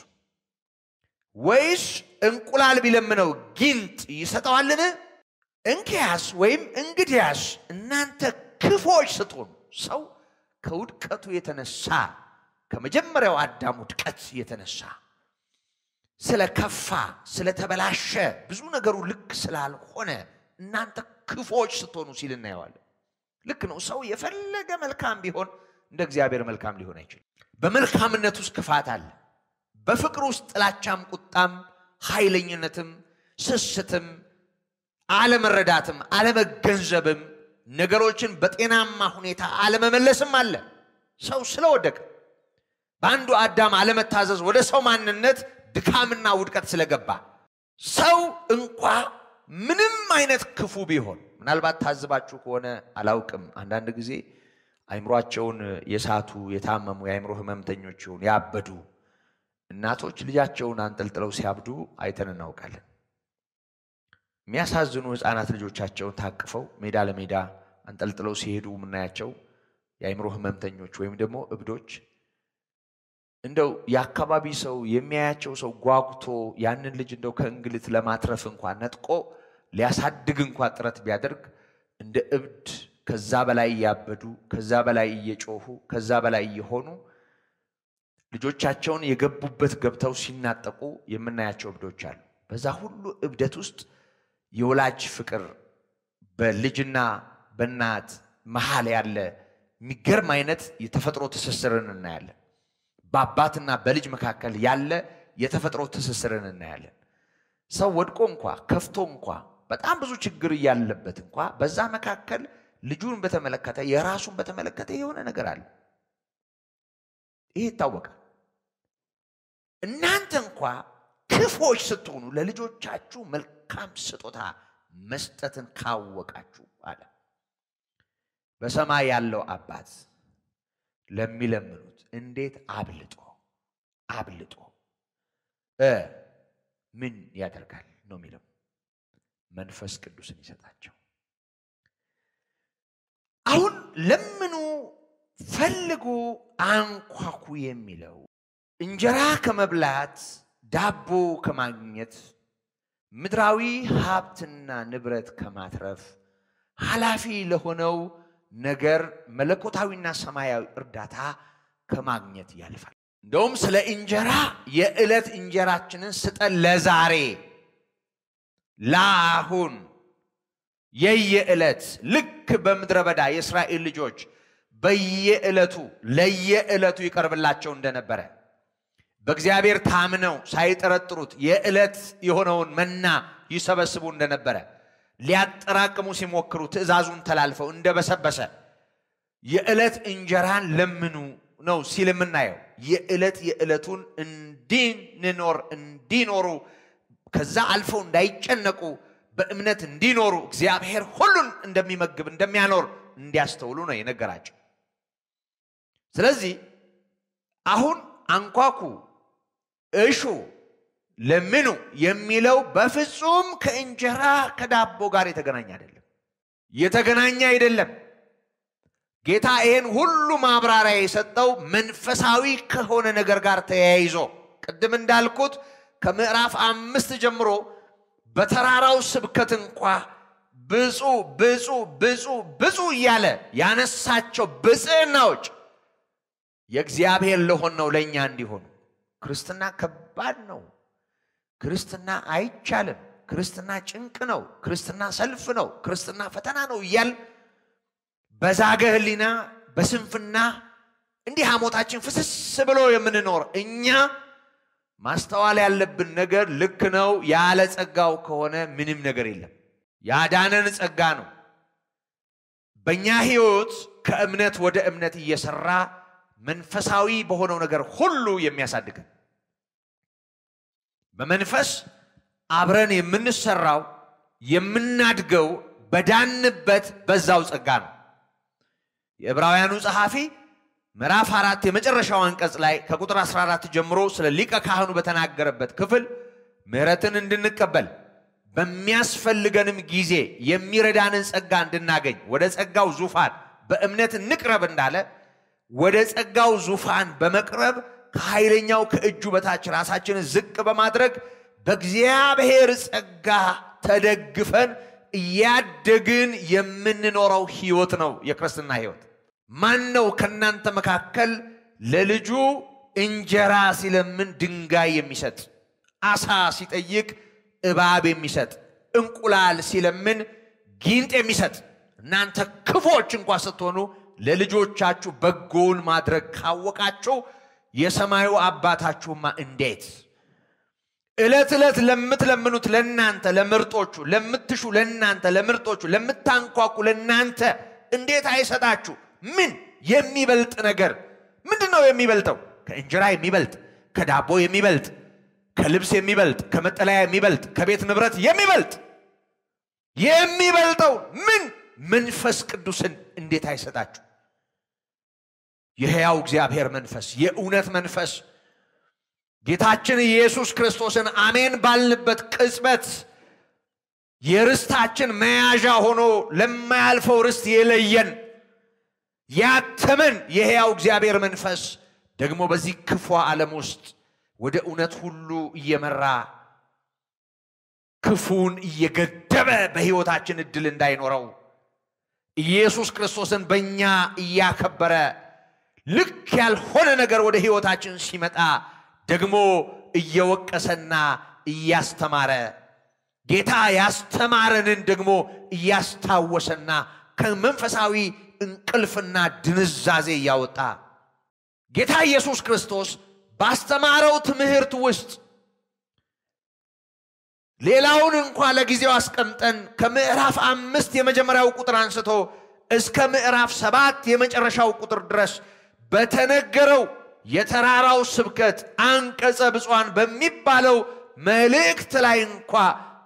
ወይስ እንቁላል ቢለምነው ጊንጥ ይሰጠዋልን? እንኪያስ ወይም እንግዲያስ እናንተ ክፎች ስጡን። ሰው ከውድቀቱ የተነሳ ከመጀመሪያው አዳም ውድቀት የተነሳ ስለከፋ ስለተበላሸ ብዙ ነገሩ ልክ ስላልሆነ እናንተ ክፎች ስትሆኑ ሲል እናየዋለን። ልክ ነው። ሰው የፈለገ መልካም ቢሆን እንደ እግዚአብሔር መልካም ሊሆን አይችልም። በመልካምነት ውስጥ ክፋት አለ። በፍቅር ውስጥ ጥላቻም፣ ቁጣም፣ ኃይለኝነትም፣ ስስትም፣ አለመረዳትም፣ አለመገንዘብም፣ ነገሮችን በጤናማ ሁኔታ አለመመለስም አለ። ሰው ስለወደቀ በአንዱ አዳም አለመታዘዝ ወደ ሰው ማንነት ድካምና ውድቀት ስለገባ ሰው እንኳ ምንም አይነት ክፉ ቢሆን ምናልባት ታዝባችሁ ከሆነ አላውቅም፣ አንዳንድ ጊዜ አይምሯቸውን የሳቱ የታመሙ የአይምሮ ህመምተኞች ይሁን ያበዱ እናቶች ልጃቸውን አንጠልጥለው ሲያብዱ አይተን እናውቃለን። የሚያሳዝኑ ህፃናት ልጆቻቸውን ታቅፈው ሜዳ ለሜዳ አንጠልጥለው ሲሄዱ የምናያቸው የአይምሮ ህመምተኞች ወይም ደግሞ እብዶች እንደው የአካባቢ ሰው የሚያያቸው ሰው ጓጉቶ ያንን ልጅ እንደው ከእንግልት ለማትረፍ እንኳን ነጥቆ ሊያሳድግ እንኳን ጥረት ቢያደርግ እንደ እብድ ከዛ በላይ እያበዱ ከዛ በላይ እየጮሁ ከዛ በላይ እየሆኑ ልጆቻቸውን የገቡበት ገብተው ሲናጠቁ የምናያቸው እብዶች አሉ። በዛ ሁሉ እብደት ውስጥ የወላጅ ፍቅር በልጅና በእናት መሀል ያለ የሚገርም አይነት የተፈጥሮ ትስስርን እናያለን። በአባትና በልጅ መካከል ያለ የተፈጥሮ ትስስርን እናያለን። ሰው ወድቆ እንኳ ከፍቶ እንኳ በጣም ብዙ ችግር እያለበት እንኳ በዛ መካከል ልጁን በተመለከተ የራሱን በተመለከተ የሆነ ነገር አለ። ይህ ይታወቃል። እናንተ እንኳ ክፎች ስትሆኑ ለልጆቻችሁ መልካም ስጦታ መስጠትን ካወቃችሁ አለ በሰማይ ያለው አባት ለሚለምኑት እንዴት አብልጦ አብልጦ ምን ያደርጋል ነው የሚለው መንፈስ ቅዱስን ይሰጣቸው። አሁን ለምኑ፣ ፈልጉ፣ አንኳኩ የሚለው እንጀራ ከመብላት ዳቦ ከማግኘት ምድራዊ ሀብትና ንብረት ከማትረፍ ኃላፊ ለሆነው ነገር መለኮታዊና ሰማያዊ እርዳታ ከማግኘት ያልፋል። እንደውም ስለ እንጀራ የዕለት እንጀራችንን ስጠን ለዛሬ ለአሁን የየዕለት ልክ በምድረ በዳ የእስራኤል ልጆች በየዕለቱ ለየዕለቱ ይቀርብላቸው እንደነበረ በእግዚአብሔር ታምነው ሳይጠረጥሩት የዕለት የሆነውን መና ይሰበስቡ እንደነበረ ሊያጠራቅሙ ሲሞክሩ ትእዛዙን ተላልፈው እንደበሰበሰ የዕለት እንጀራን ለምኑ ነው ሲል የምናየው። የዕለት የዕለቱን እንዲንኖር እንዲኖሩ ከዛ አልፈው እንዳይጨነቁ በእምነት እንዲኖሩ እግዚአብሔር ሁሉን እንደሚመግብ እንደሚያኖር እንዲያስተውሉ ነው የነገራቸው። ስለዚህ አሁን አንኳኩ፣ እሹ፣ ለምኑ የሚለው በፍጹም ከእንጀራ ከዳቦ ጋር የተገናኘ አይደለም፣ የተገናኘ አይደለም። ጌታ ይሄን ሁሉ ማብራሪያ የሰጠው መንፈሳዊ ከሆነ ነገር ጋር ተያይዞ ቅድም እንዳልኩት ከምዕራፍ አምስት ጀምሮ በተራራው ስብከት እንኳ ብፁ ብፁ ብፁ ብፁ እያለ ያነሳቸው ብፅዕናዎች የእግዚአብሔር ለሆን ነው ለእኛ እንዲሆኑ። ክርስትና ከባድ ነው። ክርስትና አይቻልም። ክርስትና ጭንቅ ነው። ክርስትና ሰልፍ ነው። ክርስትና ፈተና ነው እያል በዛገ ሕሊና በስንፍና እንዲህ ሐሞታችን ፍስስ ብሎ የምንኖር እኛ ማስተዋል ያለብን ነገር ልክ ነው። ያለ ጸጋው ከሆነ ምንም ነገር የለም። ያዳነን ጸጋ ነው። በእኛ ሕይወት ከእምነት ወደ እምነት እየሰራ መንፈሳዊ በሆነው ነገር ሁሉ የሚያሳድገን በመንፈስ አብረን የምንሰራው የምናድገው በዳንበት በዛው ጸጋ ነው። የዕብራውያኑ ጸሐፊ ምዕራፍ አራት የመጨረሻው አንቀጽ ላይ ከቁጥር 14 ጀምሮ ስለ ሊቀ ካህኑ በተናገረበት ክፍል ምሕረትን እንድንቀበል በሚያስፈልገንም ጊዜ የሚረዳንን ጸጋ እንድናገኝ ወደ ጸጋው ዙፋን በእምነት እንቅረብ እንዳለ ወደ ጸጋው ዙፋን በመቅረብ ከኃይለኛው ከእጁ በታች ራሳችንን ዝቅ በማድረግ በእግዚአብሔር ጸጋ ተደግፈን እያደግን የምንኖረው ህይወት ነው የክርስትና ህይወት። ማን ነው ከእናንተ መካከል ለልጁ እንጀራ ሲለምን ድንጋይ የሚሰጥ? አሳ ሲጠይቅ እባብ የሚሰጥ? እንቁላል ሲለምን ጊንጥ የሚሰጥ? እናንተ ክፎች እንኳ ስትሆኑ ለልጆቻችሁ በጎውን ማድረግ ካወቃችሁ የሰማዩ አባታችሁማ እንዴት ዕለት ዕለት ለምትለምኑት ለእናንተ ለምርጦቹ ለምትሹ ለእናንተ ለምርጦቹ ለምታንኳኩ ለእናንተ እንዴት አይሰጣችሁ? ምን የሚበልጥ ነገር? ምንድን ነው የሚበልጠው? ከእንጀራ የሚበልጥ ከዳቦ የሚበልጥ ከልብስ የሚበልጥ ከመጠለያ የሚበልጥ ከቤት ንብረት የሚበልጥ። የሚበልጠው ምን? መንፈስ ቅዱስን እንዴት አይሰጣችሁ? የሕያው እግዚአብሔር መንፈስ የእውነት መንፈስ። ጌታችን ኢየሱስ ክርስቶስን አሜን ባልንበት ቅጽበት የርስታችን መያዣ ሆኖ ለማያልፈው ርስት የለየን ያተመን የሕያው እግዚአብሔር መንፈስ ደግሞ በዚህ ክፉ ዓለም ውስጥ ወደ እውነት ሁሉ እየመራ ክፉን እየገደበ በሕይወታችን እድል እንዳይኖረው ኢየሱስ ክርስቶስን በእኛ እያከበረ ልክ ያልሆነ ነገር ወደ ሕይወታችን ሲመጣ ደግሞ እየወቀሰና እያስተማረ ጌታ ያስተማረንን ደግሞ እያስታወሰና ከመንፈሳዊ እንቅልፍና ድንዛዜ እያወጣ ጌታ ኢየሱስ ክርስቶስ ባስተማረው ትምህርት ውስጥ ሌላውን እንኳ ለጊዜው አስቀምጠን ከምዕራፍ አምስት የመጀመሪያው ቁጥር አንስቶ እስከ ምዕራፍ ሰባት የመጨረሻው ቁጥር ድረስ በተነገረው የተራራው ስብከት አንቀጸ ብፁዓን በሚባለው መልእክት ላይ እንኳ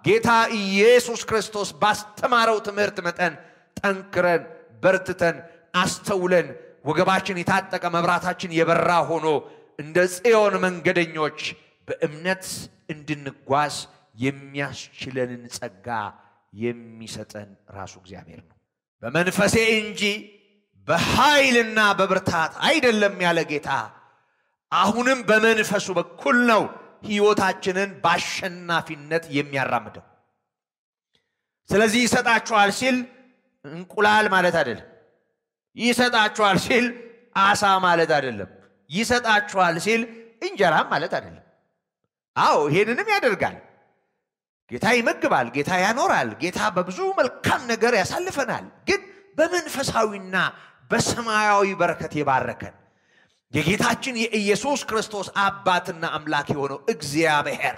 ጌታ ኢየሱስ ክርስቶስ ባስተማረው ትምህርት መጠን ጠንክረን በርትተን አስተውለን ወገባችን የታጠቀ መብራታችን የበራ ሆኖ እንደ ጽዮን መንገደኞች በእምነት እንድንጓዝ የሚያስችለንን ጸጋ የሚሰጠን ራሱ እግዚአብሔር ነው። በመንፈሴ እንጂ በኃይልና በብርታት አይደለም ያለ ጌታ አሁንም በመንፈሱ በኩል ነው ሕይወታችንን በአሸናፊነት የሚያራምደው። ስለዚህ ይሰጣችኋል ሲል እንቁላል ማለት አይደለም። ይሰጣችኋል ሲል አሳ ማለት አይደለም። ይሰጣችኋል ሲል እንጀራም ማለት አይደለም። አዎ ይሄንንም ያደርጋል። ጌታ ይመግባል፣ ጌታ ያኖራል፣ ጌታ በብዙ መልካም ነገር ያሳልፈናል። ግን በመንፈሳዊና በሰማያዊ በረከት የባረከን የጌታችን የኢየሱስ ክርስቶስ አባትና አምላክ የሆነው እግዚአብሔር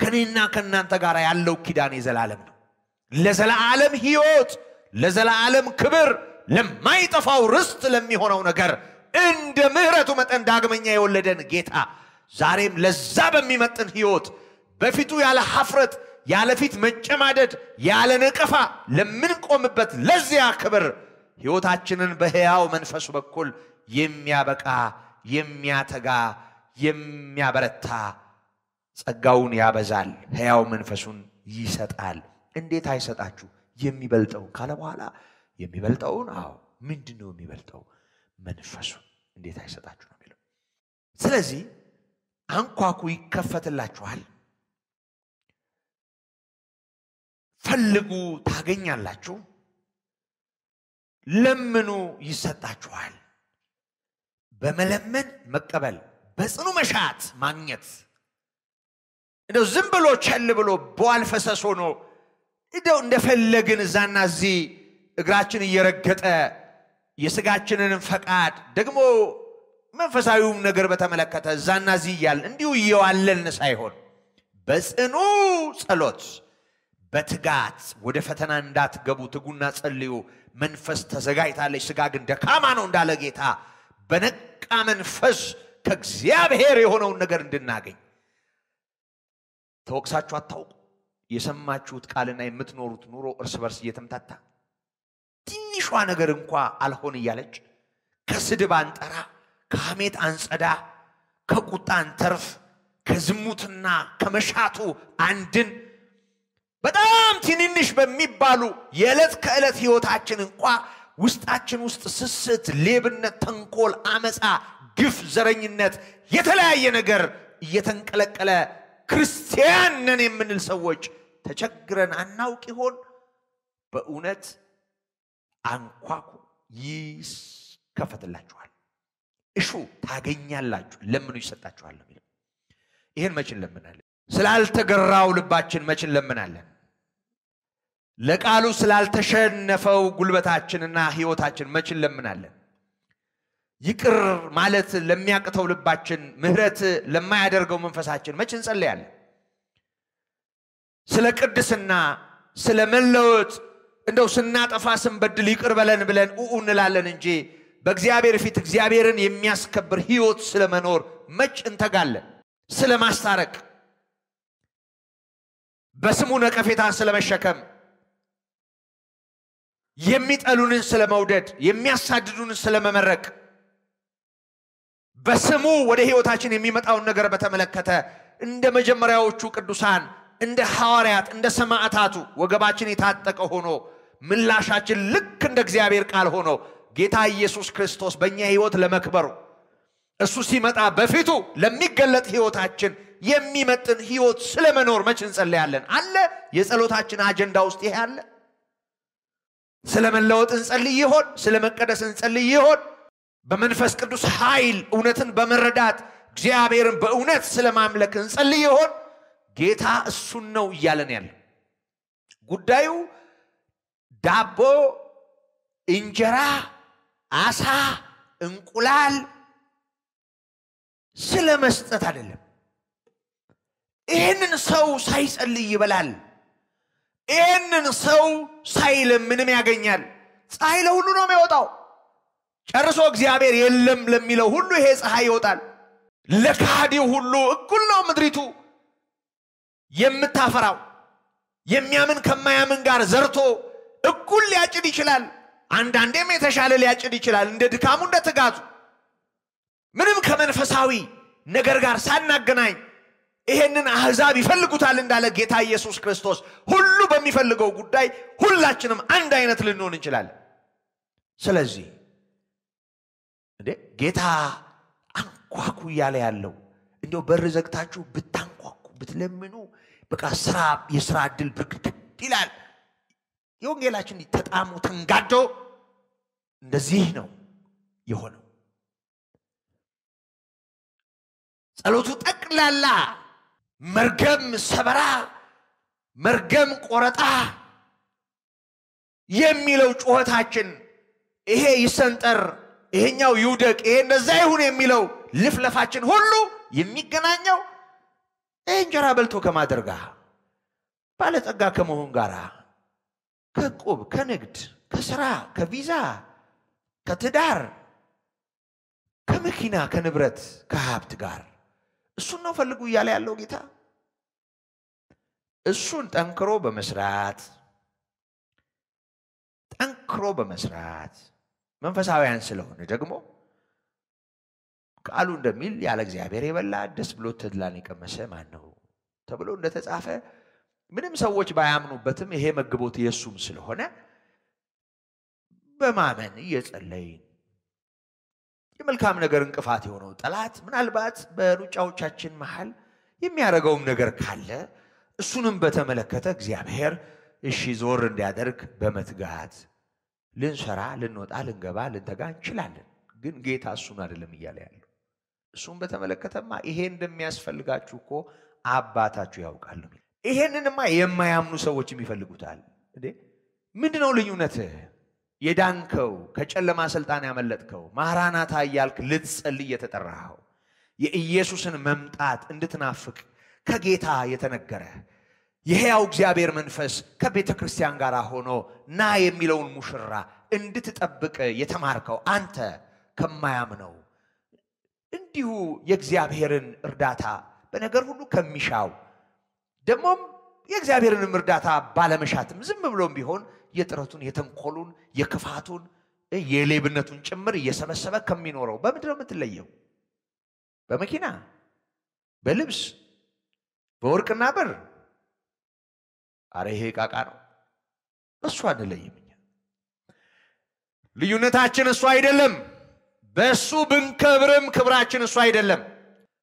ከኔና ከእናንተ ጋር ያለው ኪዳን የዘላለም ነው። ለዘላለም ሕይወት፣ ለዘላለም ክብር፣ ለማይጠፋው ርስት ለሚሆነው ነገር እንደ ምሕረቱ መጠን ዳግመኛ የወለደን ጌታ ዛሬም ለዛ በሚመጥን ሕይወት በፊቱ ያለ ሐፍረት ያለ ፊት መጨማደድ ያለ ነቀፋ ለምንቆምበት ለዚያ ክብር ሕይወታችንን በሕያው መንፈሱ በኩል የሚያበቃ የሚያተጋ የሚያበረታ ጸጋውን ያበዛል፣ ሕያው መንፈሱን ይሰጣል። እንዴት አይሰጣችሁ? የሚበልጠውን ካለ በኋላ የሚበልጠውን አዎ፣ ምንድን ነው የሚበልጠው? መንፈሱን እንዴት አይሰጣችሁ ነው የሚለው። ስለዚህ አንኳኩ፣ ይከፈትላችኋል፣ ፈልጉ፣ ታገኛላችሁ፣ ለምኑ፣ ይሰጣችኋል። በመለመን መቀበል፣ በጽኑ መሻት ማግኘት። እንደው ዝም ብሎ ቸል ብሎ በዋል ፈሰስ ሆኖ እንደው እንደፈለግን እዛና እዚህ እግራችን እየረገጠ የስጋችንን ፈቃድ ደግሞ መንፈሳዊውም ነገር በተመለከተ እዛና እዚህ እያልን እንዲሁ እየዋለን ሳይሆን በጽኑ ጸሎት በትጋት ወደ ፈተና እንዳትገቡ ትጉና ጸልዩ። መንፈስ ተዘጋጅታለች፣ ስጋ ግን ደካማ ነው እንዳለ ጌታ በነቃ መንፈስ ከእግዚአብሔር የሆነውን ነገር እንድናገኝ ተወቅሳችሁ አታውቁ። የሰማችሁት ቃልና የምትኖሩት ኑሮ እርስ በርስ እየተምታታ ትንሿ ነገር እንኳ አልሆን እያለች ከስድብ አንጠራ፣ ከሐሜት አንጸዳ፣ ከቁጣ አንተርፍ፣ ከዝሙትና ከመሻቱ አንድን በጣም ትንንሽ በሚባሉ የዕለት ከዕለት ሕይወታችን እንኳ ውስጣችን ውስጥ ስስት፣ ሌብነት፣ ተንኮል፣ አመፃ፣ ግፍ፣ ዘረኝነት፣ የተለያየ ነገር እየተንቀለቀለ ክርስቲያን ነን የምንል ሰዎች ተቸግረን አናውቅ ይሆን? በእውነት አንኳኩ ይከፈትላችኋል። እሹ ታገኛላችሁ፣ ለምኑ ይሰጣችኋል ነው የሚለው። ይህን መች እንለምናለን? ስላልተገራው ልባችን መች እንለምናለን? ለቃሉ ስላልተሸነፈው ጉልበታችንና ሕይወታችን መች እንለምናለን? ይቅር ማለት ለሚያቅተው ልባችን፣ ምሕረት ለማያደርገው መንፈሳችን መች እንጸለያለን? ስለ ቅድስና ስለ መለወጥ እንደው ስናጠፋ ስንበድል ይቅር በለን ብለን ኡኡ እንላለን እንጂ በእግዚአብሔር ፊት እግዚአብሔርን የሚያስከብር ሕይወት ስለ መኖር መች እንተጋለን? ስለ ማስታረቅ፣ በስሙ ነቀፌታን ስለ መሸከም፣ የሚጠሉንን ስለ መውደድ፣ የሚያሳድዱንን ስለ መመረቅ፣ በስሙ ወደ ሕይወታችን የሚመጣውን ነገር በተመለከተ እንደ መጀመሪያዎቹ ቅዱሳን እንደ ሐዋርያት እንደ ሰማዕታቱ ወገባችን የታጠቀ ሆኖ ምላሻችን ልክ እንደ እግዚአብሔር ቃል ሆኖ ጌታ ኢየሱስ ክርስቶስ በእኛ ሕይወት ለመክበሩ እሱ ሲመጣ በፊቱ ለሚገለጥ ሕይወታችን የሚመጥን ሕይወት ስለመኖር መች እንጸለያለን? አለ የጸሎታችን አጀንዳ ውስጥ ይሄ አለ። ስለ መለወጥ እንጸልይ ይሆን? ስለ መቀደስ እንጸልይ ይሆን? በመንፈስ ቅዱስ ኃይል እውነትን በመረዳት እግዚአብሔርን በእውነት ስለ ማምለክ እንጸልይ ይሆን? ጌታ እሱን ነው እያለን ያለ ጉዳዩ ዳቦ፣ እንጀራ፣ አሳ፣ እንቁላል ስለ መስጠት አይደለም። ይህንን ሰው ሳይጸልይ ይበላል። ይህንን ሰው ሳይለምንም ያገኛል። ፀሐይ ለሁሉ ነው የሚወጣው። ጨርሶ እግዚአብሔር የለም ለሚለው ሁሉ ይሄ ፀሐይ ይወጣል። ለካዲው ሁሉ እኩል ነው ምድሪቱ የምታፈራው። የሚያምን ከማያምን ጋር ዘርቶ እኩል ሊያጭድ ይችላል። አንዳንዴም የተሻለ ሊያጭድ ይችላል፣ እንደ ድካሙ እንደ ትጋቱ። ምንም ከመንፈሳዊ ነገር ጋር ሳናገናኝ ይሄንን አሕዛብ ይፈልጉታል እንዳለ ጌታ ኢየሱስ ክርስቶስ ሁሉ በሚፈልገው ጉዳይ ሁላችንም አንድ አይነት ልንሆን እንችላለን። ስለዚህ እንዴ ጌታ አንኳኩ እያለ ያለው እንዲያው በር ዘግታችሁ ብታንኳኩ ብትለምኑ በቃ ስራ የስራ እድል ብርግድድ ይላል። የወንጌላችን ተጣሙ ተንጋዶ እንደዚህ ነው የሆነው። ጸሎቱ ጠቅላላ መርገም ሰበራ፣ መርገም ቆረጣ የሚለው ጩኸታችን ይሄ ይሰንጠር፣ ይሄኛው ይውደቅ፣ ይሄ እንደዛ ይሁን የሚለው ልፍለፋችን ሁሉ የሚገናኘው እንጀራ በልቶ ከማደር ባለጸጋ ከመሆን ጋር ከዕቁብ፣ ከንግድ፣ ከስራ፣ ከቪዛ፣ ከትዳር፣ ከመኪና፣ ከንብረት፣ ከሀብት ጋር እሱን ነው ፈልጉ እያለ ያለው ጌታ። እሱን ጠንክሮ በመስራት ጠንክሮ በመስራት መንፈሳውያን ስለሆነ ደግሞ ቃሉ እንደሚል ያለ እግዚአብሔር የበላ ደስ ብሎ ተድላን የቀመሰ ማን ነው ተብሎ እንደተጻፈ ምንም ሰዎች ባያምኑበትም ይሄ መግቦት የእሱም ስለሆነ በማመን እየጸለይን የመልካም ነገር እንቅፋት የሆነው ጠላት ምናልባት በሩጫዎቻችን መሃል የሚያደርገውም ነገር ካለ እሱንም በተመለከተ እግዚአብሔር እሺ ዞር እንዲያደርግ በመትጋት ልንሰራ፣ ልንወጣ፣ ልንገባ፣ ልንተጋ እንችላለን። ግን ጌታ እሱን አይደለም እያለ ያለው። እሱን በተመለከተማ ይሄ እንደሚያስፈልጋችሁ እኮ አባታችሁ ያውቃሉ። ይሄንንማ የማያምኑ ሰዎችም ይፈልጉታል። እንዴ ምንድነው ልዩነትህ? የዳንከው ከጨለማ ስልጣን ያመለጥከው ማራናታ እያልክ ልትጸልይ የተጠራኸው የኢየሱስን መምጣት እንድትናፍቅ ከጌታ የተነገረ የሕያው እግዚአብሔር መንፈስ ከቤተ ክርስቲያን ጋር ሆኖ ና የሚለውን ሙሽራ እንድትጠብቅ የተማርከው አንተ ከማያምነው እንዲሁ የእግዚአብሔርን እርዳታ በነገር ሁሉ ከሚሻው ደግሞም የእግዚአብሔርንም እርዳታ ባለመሻትም ዝም ብሎም ቢሆን የጥረቱን፣ የተንኮሉን፣ የክፋቱን፣ የሌብነቱን ጭምር እየሰበሰበ ከሚኖረው በምንድን የምትለየው? በመኪና፣ በልብስ፣ በወርቅና ብር? አረ ይሄ ቃቃ ነው። እሱ አንለይም። ልዩነታችን እሱ አይደለም። በእሱ ብንከብርም ክብራችን እሱ አይደለም።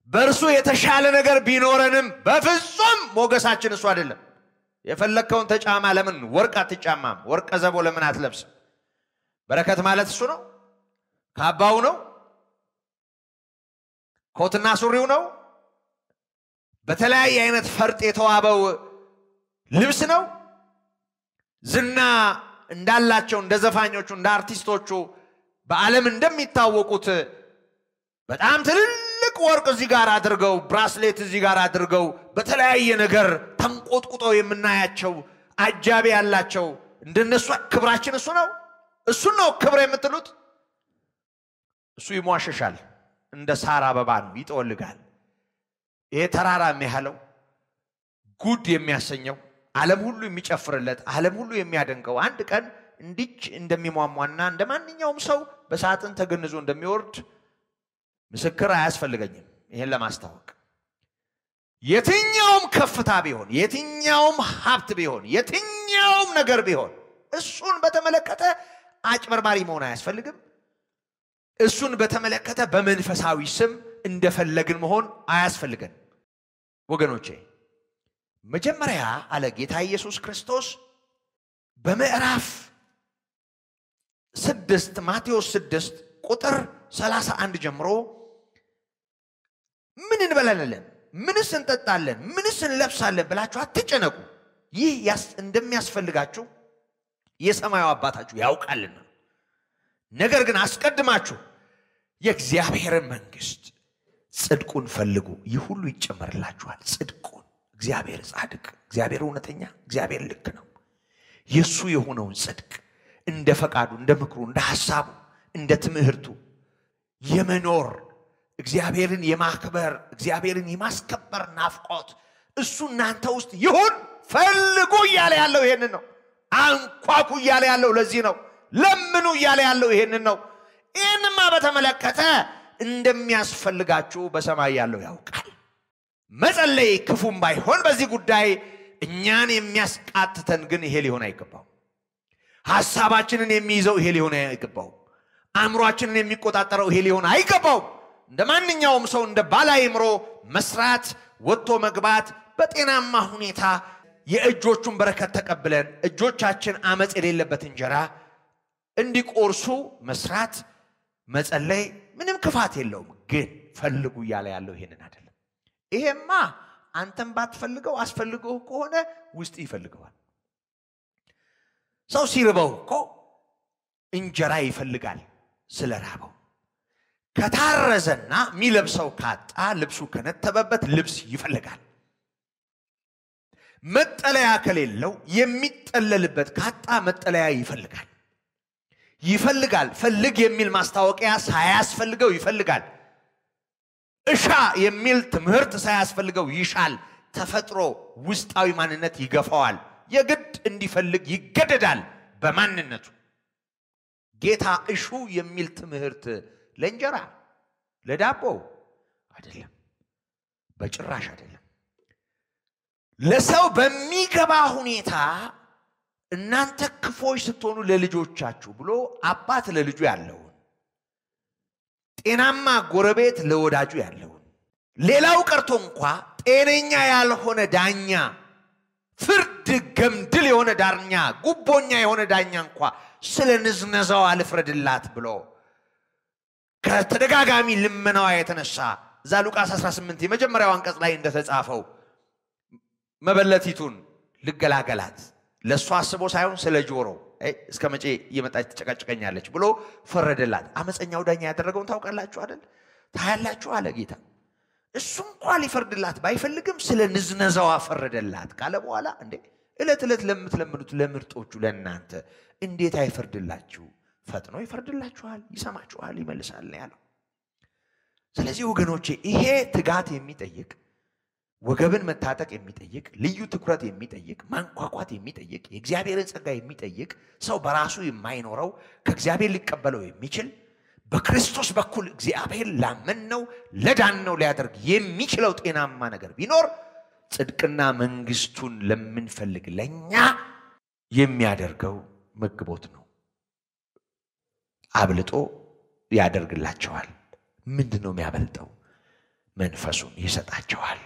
በእርሱ የተሻለ ነገር ቢኖረንም በፍጹም ሞገሳችን እሱ አይደለም። የፈለግከውን ተጫማ፣ ለምን ወርቅ አትጫማም? ወርቀ ዘቦ ለምን አትለብስም? በረከት ማለት እሱ ነው። ካባው ነው? ኮትና ሱሪው ነው? በተለያየ አይነት ፈርጥ የተዋበው ልብስ ነው? ዝና እንዳላቸው እንደ ዘፋኞቹ እንደ አርቲስቶቹ በዓለም እንደሚታወቁት በጣም ትልልቅ ወርቅ እዚህ ጋር አድርገው ብራስሌት እዚህ ጋር አድርገው በተለያየ ነገር ተንቆጥቁጠው የምናያቸው አጃቢ ያላቸው እንደነሱ ክብራችን እሱ ነው። እሱን ነው ክብር የምትሉት። እሱ ይሟሸሻል፣ እንደ ሳር አበባ ነው፣ ይጠወልጋል። ይሄ ተራራ የሚያህለው ጉድ የሚያሰኘው ዓለም ሁሉ የሚጨፍርለት ዓለም ሁሉ የሚያደንቀው አንድ ቀን እንዲች እንደሚሟሟና እንደ ማንኛውም ሰው በሳጥን ተገንዞ እንደሚወርድ ምስክር አያስፈልገኝም ይሄን ለማስታወቅ። የትኛውም ከፍታ ቢሆን፣ የትኛውም ሀብት ቢሆን፣ የትኛውም ነገር ቢሆን እሱን በተመለከተ አጭበርባሪ መሆን አያስፈልግም። እሱን በተመለከተ በመንፈሳዊ ስም እንደፈለግን መሆን አያስፈልገን ወገኖቼ። መጀመሪያ አለ ጌታ ኢየሱስ ክርስቶስ በምዕራፍ ስድስት ማቴዎስ ስድስት ቁጥር ሰላሳ አንድ ጀምሮ ምን እንበላለን፣ ምንስ እንጠጣለን፣ ምንስ እንለብሳለን ብላችሁ አትጨነቁ፣ ይህ እንደሚያስፈልጋችሁ የሰማዩ አባታችሁ ያውቃልና። ነገር ግን አስቀድማችሁ የእግዚአብሔርን መንግስት ጽድቁን ፈልጉ፣ ይህ ሁሉ ይጨመርላችኋል። ጽድቁን እግዚአብሔር ጻድቅ፣ እግዚአብሔር እውነተኛ፣ እግዚአብሔር ልክ ነው። የእሱ የሆነውን ጽድቅ እንደ ፈቃዱ፣ እንደ ምክሩ፣ እንደ ሐሳቡ፣ እንደ ትምህርቱ የመኖር እግዚአብሔርን የማክበር እግዚአብሔርን የማስከበር ናፍቆት እሱ እናንተ ውስጥ ይሁን ፈልጉ እያለ ያለው ይሄንን ነው። አንኳኩ እያለ ያለው ለዚህ ነው። ለምኑ እያለ ያለው ይሄንን ነው። ይህንማ በተመለከተ እንደሚያስፈልጋችሁ በሰማይ ያለው ያውቃል። መጸለይ ክፉም ባይሆን በዚህ ጉዳይ እኛን የሚያስቃትተን ግን ይሄ ሊሆን አይገባው። ሐሳባችንን የሚይዘው ይሄ ሊሆን አይገባው። አእምሯችንን የሚቆጣጠረው ይሄ ሊሆን አይገባው። እንደ ማንኛውም ሰው እንደ ባለ አእምሮ መስራት፣ ወጥቶ መግባት፣ በጤናማ ሁኔታ የእጆቹን በረከት ተቀብለን እጆቻችን አመፅ የሌለበት እንጀራ እንዲቆርሱ መስራት፣ መጸለይ ምንም ክፋት የለውም። ግን ፈልጉ እያለ ያለው ይሄንን አይደለም። ይሄማ አንተም ባትፈልገው አስፈልገው ከሆነ ውስጥ ይፈልገዋል። ሰው ሲርበው እኮ እንጀራ ይፈልጋል ስለ ራበው። ከታረዘና የሚለብሰው ካጣ ልብሱ ከነተበበት ልብስ ይፈልጋል። መጠለያ ከሌለው የሚጠለልበት ካጣ መጠለያ ይፈልጋል ይፈልጋል። ፈልግ የሚል ማስታወቂያ ሳያስፈልገው ይፈልጋል። እሻ የሚል ትምህርት ሳያስፈልገው ይሻል። ተፈጥሮ ውስጣዊ ማንነት ይገፋዋል። የግድ እንዲፈልግ ይገደዳል በማንነቱ። ጌታ እሹ የሚል ትምህርት ለእንጀራ ለዳቦ አይደለም፣ በጭራሽ አይደለም። ለሰው በሚገባ ሁኔታ እናንተ ክፎች ስትሆኑ ለልጆቻችሁ ብሎ አባት ለልጁ ያለውን ጤናማ ጎረቤት ለወዳጁ ያለውን ሌላው ቀርቶ እንኳ ጤነኛ ያልሆነ ዳኛ ፍርድ ገምድል የሆነ ዳኛ ጉቦኛ የሆነ ዳኛ እንኳ ስለ ንዝነዛዋ ልፍረድላት ብሎ ከተደጋጋሚ ልመናዋ የተነሳ እዛ ሉቃስ 18 የመጀመሪያው አንቀጽ ላይ እንደተጻፈው መበለቲቱን ልገላገላት ለእሷ አስቦ ሳይሆን ስለ ጆሮ እስከ መቼ እየመጣች ትጨቀጭቀኛለች ብሎ ፈረደላት። አመፀኛው ዳኛ ያደረገውን ታውቃላችሁ አይደል? ታያላችሁ አለ ጌታ። እሱ እንኳ ሊፈርድላት ባይፈልግም ስለ ንዝነዛዋ ፈረደላት ካለ በኋላ እንዴ ዕለት ዕለት ለምትለምኑት ለምርጦቹ ለእናንተ እንዴት አይፈርድላችሁ? ፈጥኖ ይፈርድላችኋል፣ ይሰማችኋል፣ ይመልሳል ነው ያለው። ስለዚህ ወገኖቼ ይሄ ትጋት የሚጠይቅ ወገብን መታጠቅ የሚጠይቅ ልዩ ትኩረት የሚጠይቅ ማንኳኳት የሚጠይቅ የእግዚአብሔርን ጸጋ የሚጠይቅ ሰው በራሱ የማይኖረው ከእግዚአብሔር ሊቀበለው የሚችል በክርስቶስ በኩል እግዚአብሔር ላመንነው ለዳነው ሊያደርግ የሚችለው ጤናማ ነገር ቢኖር ጽድቅና መንግስቱን ለምንፈልግ ለእኛ የሚያደርገው መግቦት ነው። አብልጦ ያደርግላቸዋል። ምንድን ነው የሚያበልጠው? መንፈሱን ይሰጣቸዋል።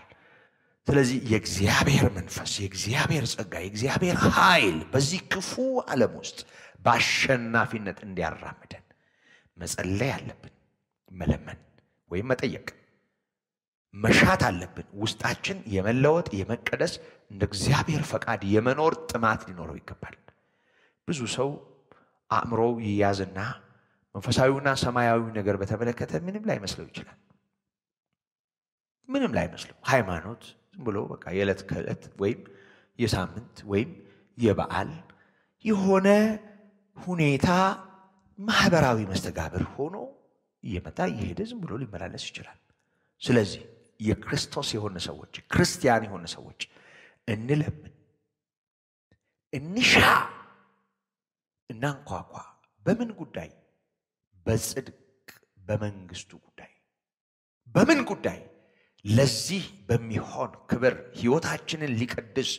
ስለዚህ የእግዚአብሔር መንፈስ፣ የእግዚአብሔር ጸጋ፣ የእግዚአብሔር ኃይል በዚህ ክፉ ዓለም ውስጥ በአሸናፊነት እንዲያራምደን መጸለይ አለብን። መለመን ወይም መጠየቅ መሻት አለብን። ውስጣችን የመለወጥ የመቀደስ እንደ እግዚአብሔር ፈቃድ የመኖር ጥማት ሊኖረው ይገባል። ብዙ ሰው አእምሮው ይያዝና መንፈሳዊና ሰማያዊ ነገር በተመለከተ ምንም ላይ መስለው ይችላል። ምንም ላይ መስለው ሃይማኖት ዝም ብሎ በቃ የዕለት ከዕለት ወይም የሳምንት ወይም የበዓል የሆነ ሁኔታ ማህበራዊ መስተጋብር ሆኖ እየመጣ እየሄደ ዝም ብሎ ሊመላለስ ይችላል። ስለዚህ የክርስቶስ የሆነ ሰዎች ክርስቲያን የሆነ ሰዎች እንለምን፣ እንሻ፣ እናንኳኳ። በምን ጉዳይ? በጽድቅ በመንግስቱ ጉዳይ። በምን ጉዳይ? ለዚህ በሚሆን ክብር ህይወታችንን ሊቀድስ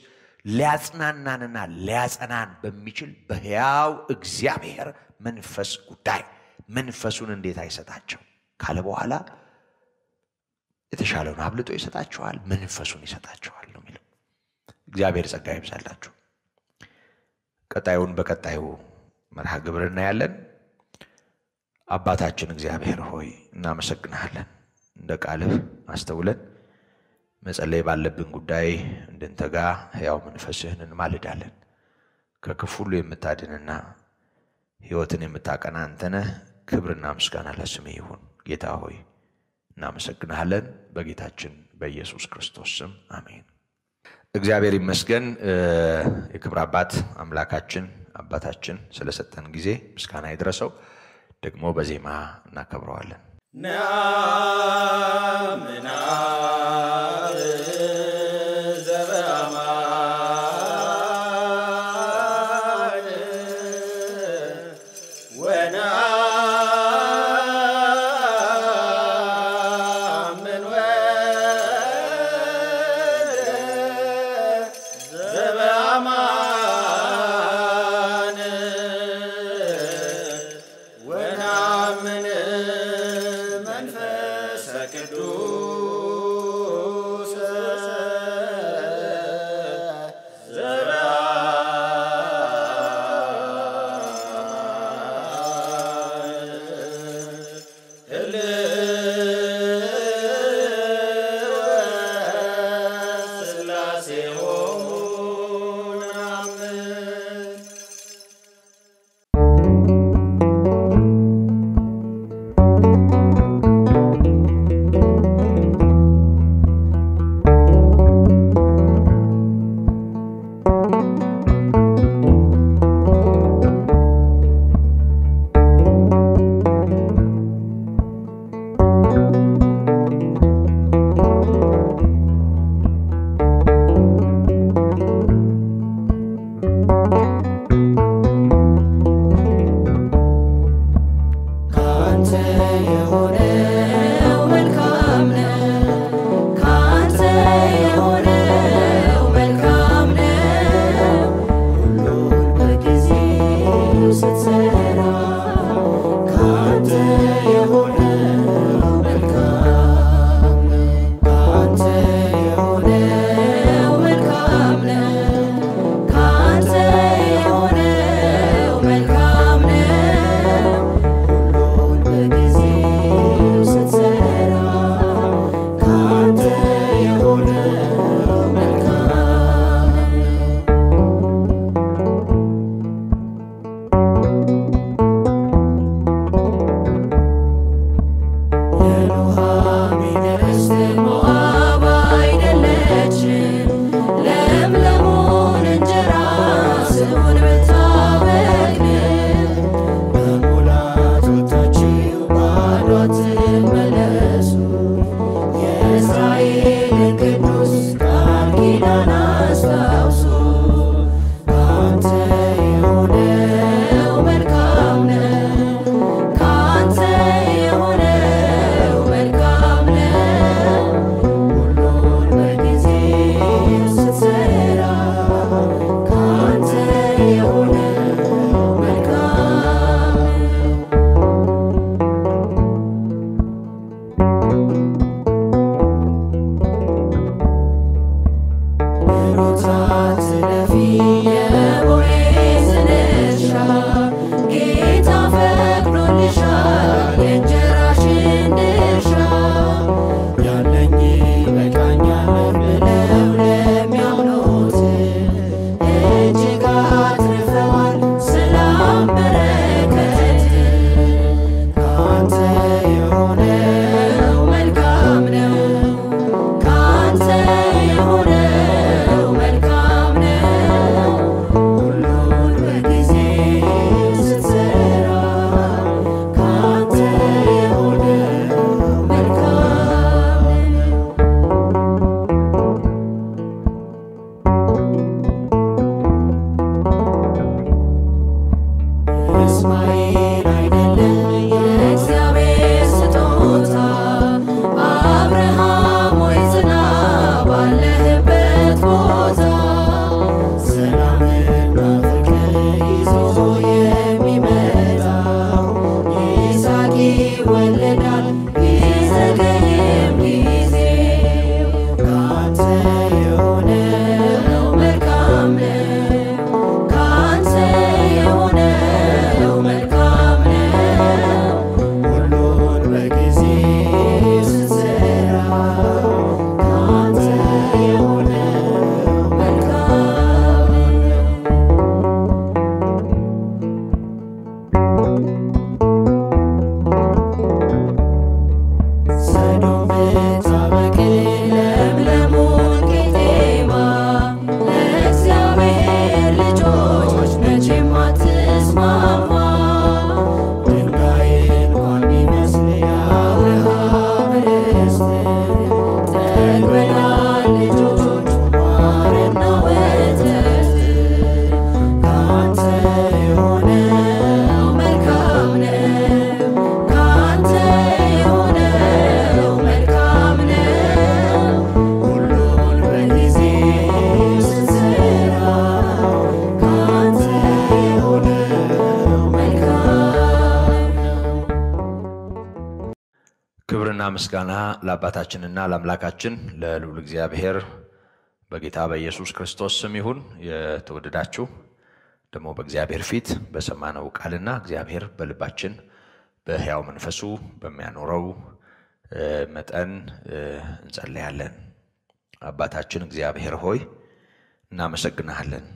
ሊያጽናናንና ሊያጸናን በሚችል በሕያው እግዚአብሔር መንፈስ ጉዳይ መንፈሱን እንዴት አይሰጣቸው ካለ በኋላ የተሻለውን አብልጦ ይሰጣቸዋል፣ መንፈሱን ይሰጣቸዋል ነው የሚለው። እግዚአብሔር ጸጋ ይብዛላችሁ። ቀጣዩን በቀጣዩ መርሃ ግብር እናያለን። አባታችን እግዚአብሔር ሆይ እናመሰግንሃለን። እንደ ቃልህ አስተውለን መጸለይ ባለብን ጉዳይ እንድንተጋ ሕያው መንፈስህን እንማልዳለን። ከክፉ ሁሉ የምታድንና ሕይወትን የምታቀና አንተነህ ክብርና ምስጋና ለስምህ ይሁን። ጌታ ሆይ እናመሰግንሃለን። በጌታችን በኢየሱስ ክርስቶስ ስም አሜን። እግዚአብሔር ይመስገን። የክብር አባት አምላካችን አባታችን ስለሰጠን ጊዜ ምስጋና ይድረሰው። ደግሞ በዜማ እናከብረዋለን። ናምናብ ምስጋና ለአባታችንና ለአምላካችን ለልዑል እግዚአብሔር በጌታ በኢየሱስ ክርስቶስ ስም ይሁን። የተወደዳችሁ ደግሞ በእግዚአብሔር ፊት በሰማነው ቃልና እግዚአብሔር በልባችን በሕያው መንፈሱ በሚያኖረው መጠን እንጸለያለን። አባታችን እግዚአብሔር ሆይ እናመሰግንሃለን።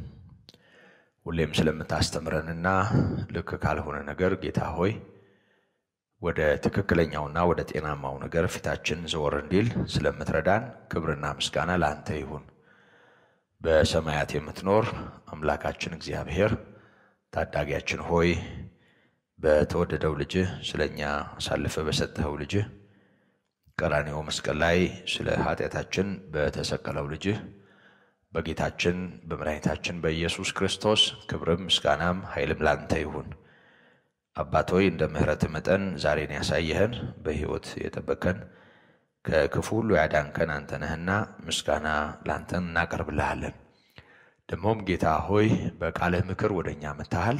ሁሌም ስለምታስተምረንና ልክ ካልሆነ ነገር ጌታ ሆይ ወደ ትክክለኛውና ወደ ጤናማው ነገር ፊታችን ዘወር እንዲል ስለምትረዳን ክብርና ምስጋና ለአንተ ይሁን። በሰማያት የምትኖር አምላካችን እግዚአብሔር ታዳጊያችን ሆይ በተወደደው ልጅህ ስለ እኛ አሳልፈ በሰጠኸው ልጅህ ቀራንዮ መስቀል ላይ ስለ ኃጢአታችን በተሰቀለው ልጅህ በጌታችን በመድኃኒታችን በኢየሱስ ክርስቶስ ክብርም ምስጋናም ኃይልም ላንተ ይሁን። አባት ሆይ እንደ ምሕረት መጠን ዛሬን ያሳየህን በሕይወት የጠበቀን ከክፉ ሁሉ ያዳንከን አንተ ነህና ምስጋና ላንተን እናቀርብልሃለን። ደግሞም ጌታ ሆይ በቃልህ ምክር ወደ እኛ መታሃል።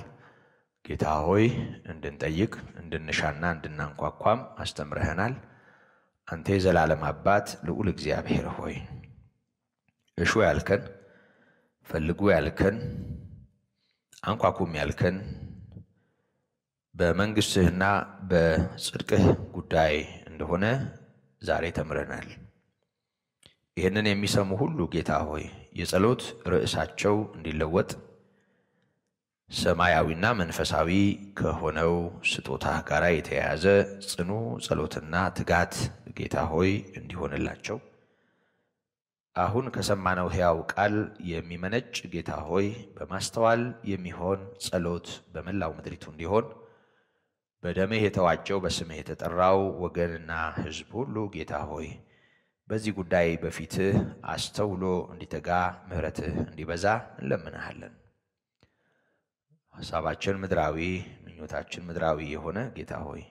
ጌታ ሆይ እንድንጠይቅ እንድንሻና እንድናንኳኳም አስተምረህናል። አንተ የዘላለም አባት ልዑል እግዚአብሔር ሆይ እሹ ያልከን፣ ፈልጉ ያልከን፣ አንኳኩም ያልከን በመንግሥትህና በጽድቅህ ጉዳይ እንደሆነ ዛሬ ተምረናል። ይህንን የሚሰሙ ሁሉ ጌታ ሆይ የጸሎት ርዕሳቸው እንዲለወጥ ሰማያዊና መንፈሳዊ ከሆነው ስጦታ ጋር የተያያዘ ጽኑ ጸሎትና ትጋት ጌታ ሆይ እንዲሆንላቸው አሁን ከሰማነው ሕያው ቃል የሚመነጭ ጌታ ሆይ በማስተዋል የሚሆን ጸሎት በመላው ምድሪቱ እንዲሆን በደምህ የተዋጀው በስምህ የተጠራው ወገንና ሕዝብ ሁሉ ጌታ ሆይ በዚህ ጉዳይ በፊትህ አስተውሎ እንዲተጋ ምሕረትህ እንዲበዛ እንለምንሃለን። ሐሳባችን ምድራዊ፣ ምኞታችን ምድራዊ የሆነ ጌታ ሆይ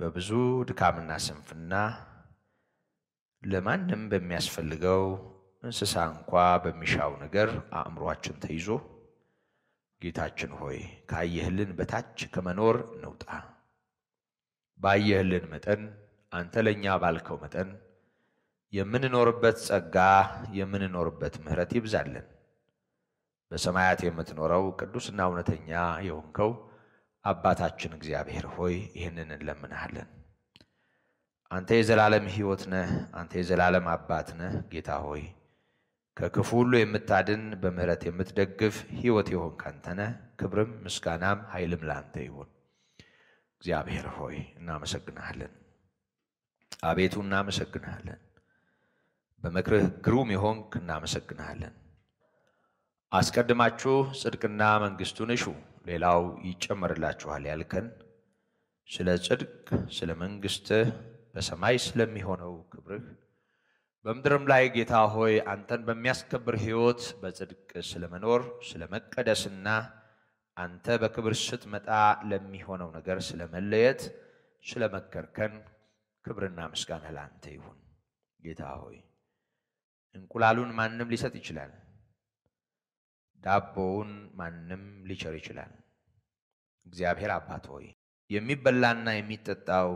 በብዙ ድካምና ስንፍና ለማንም በሚያስፈልገው እንስሳ እንኳ በሚሻው ነገር አእምሯችን ተይዞ ጌታችን ሆይ ካየህልን በታች ከመኖር እንውጣ። ባየህልን መጠን አንተ ለእኛ ባልከው መጠን የምንኖርበት ጸጋ የምንኖርበት ምሕረት ይብዛልን። በሰማያት የምትኖረው ቅዱስና እውነተኛ የሆንከው አባታችን እግዚአብሔር ሆይ ይህንን እንለምንሃለን። አንተ የዘላለም ሕይወት ነህ። አንተ የዘላለም አባት ነህ። ጌታ ሆይ ከክፉ ሁሉ የምታድን በምሕረት የምትደግፍ ሕይወት የሆንክ አንተ ነህ። ክብርም ምስጋናም ኃይልም ለአንተ ይሁን። እግዚአብሔር ሆይ እናመሰግንሃለን። አቤቱ እናመሰግንሃለን። በምክርህ ግሩም የሆንክ እናመሰግንሃለን። አስቀድማችሁ ጽድቅና መንግሥቱን እሹ ሌላው ይጨመርላችኋል ያልከን ስለ ጽድቅ ስለ መንግሥትህ በሰማይ ስለሚሆነው ክብርህ በምድርም ላይ ጌታ ሆይ አንተን በሚያስከብር ሕይወት በጽድቅ ስለመኖር ስለ መቀደስና አንተ በክብር ስትመጣ ለሚሆነው ነገር ስለ መለየት ስለ መከርከን ክብርና ምስጋና ለአንተ ይሁን። ጌታ ሆይ እንቁላሉን ማንም ሊሰጥ ይችላል። ዳቦውን ማንም ሊቸር ይችላል። እግዚአብሔር አባት ሆይ የሚበላና የሚጠጣው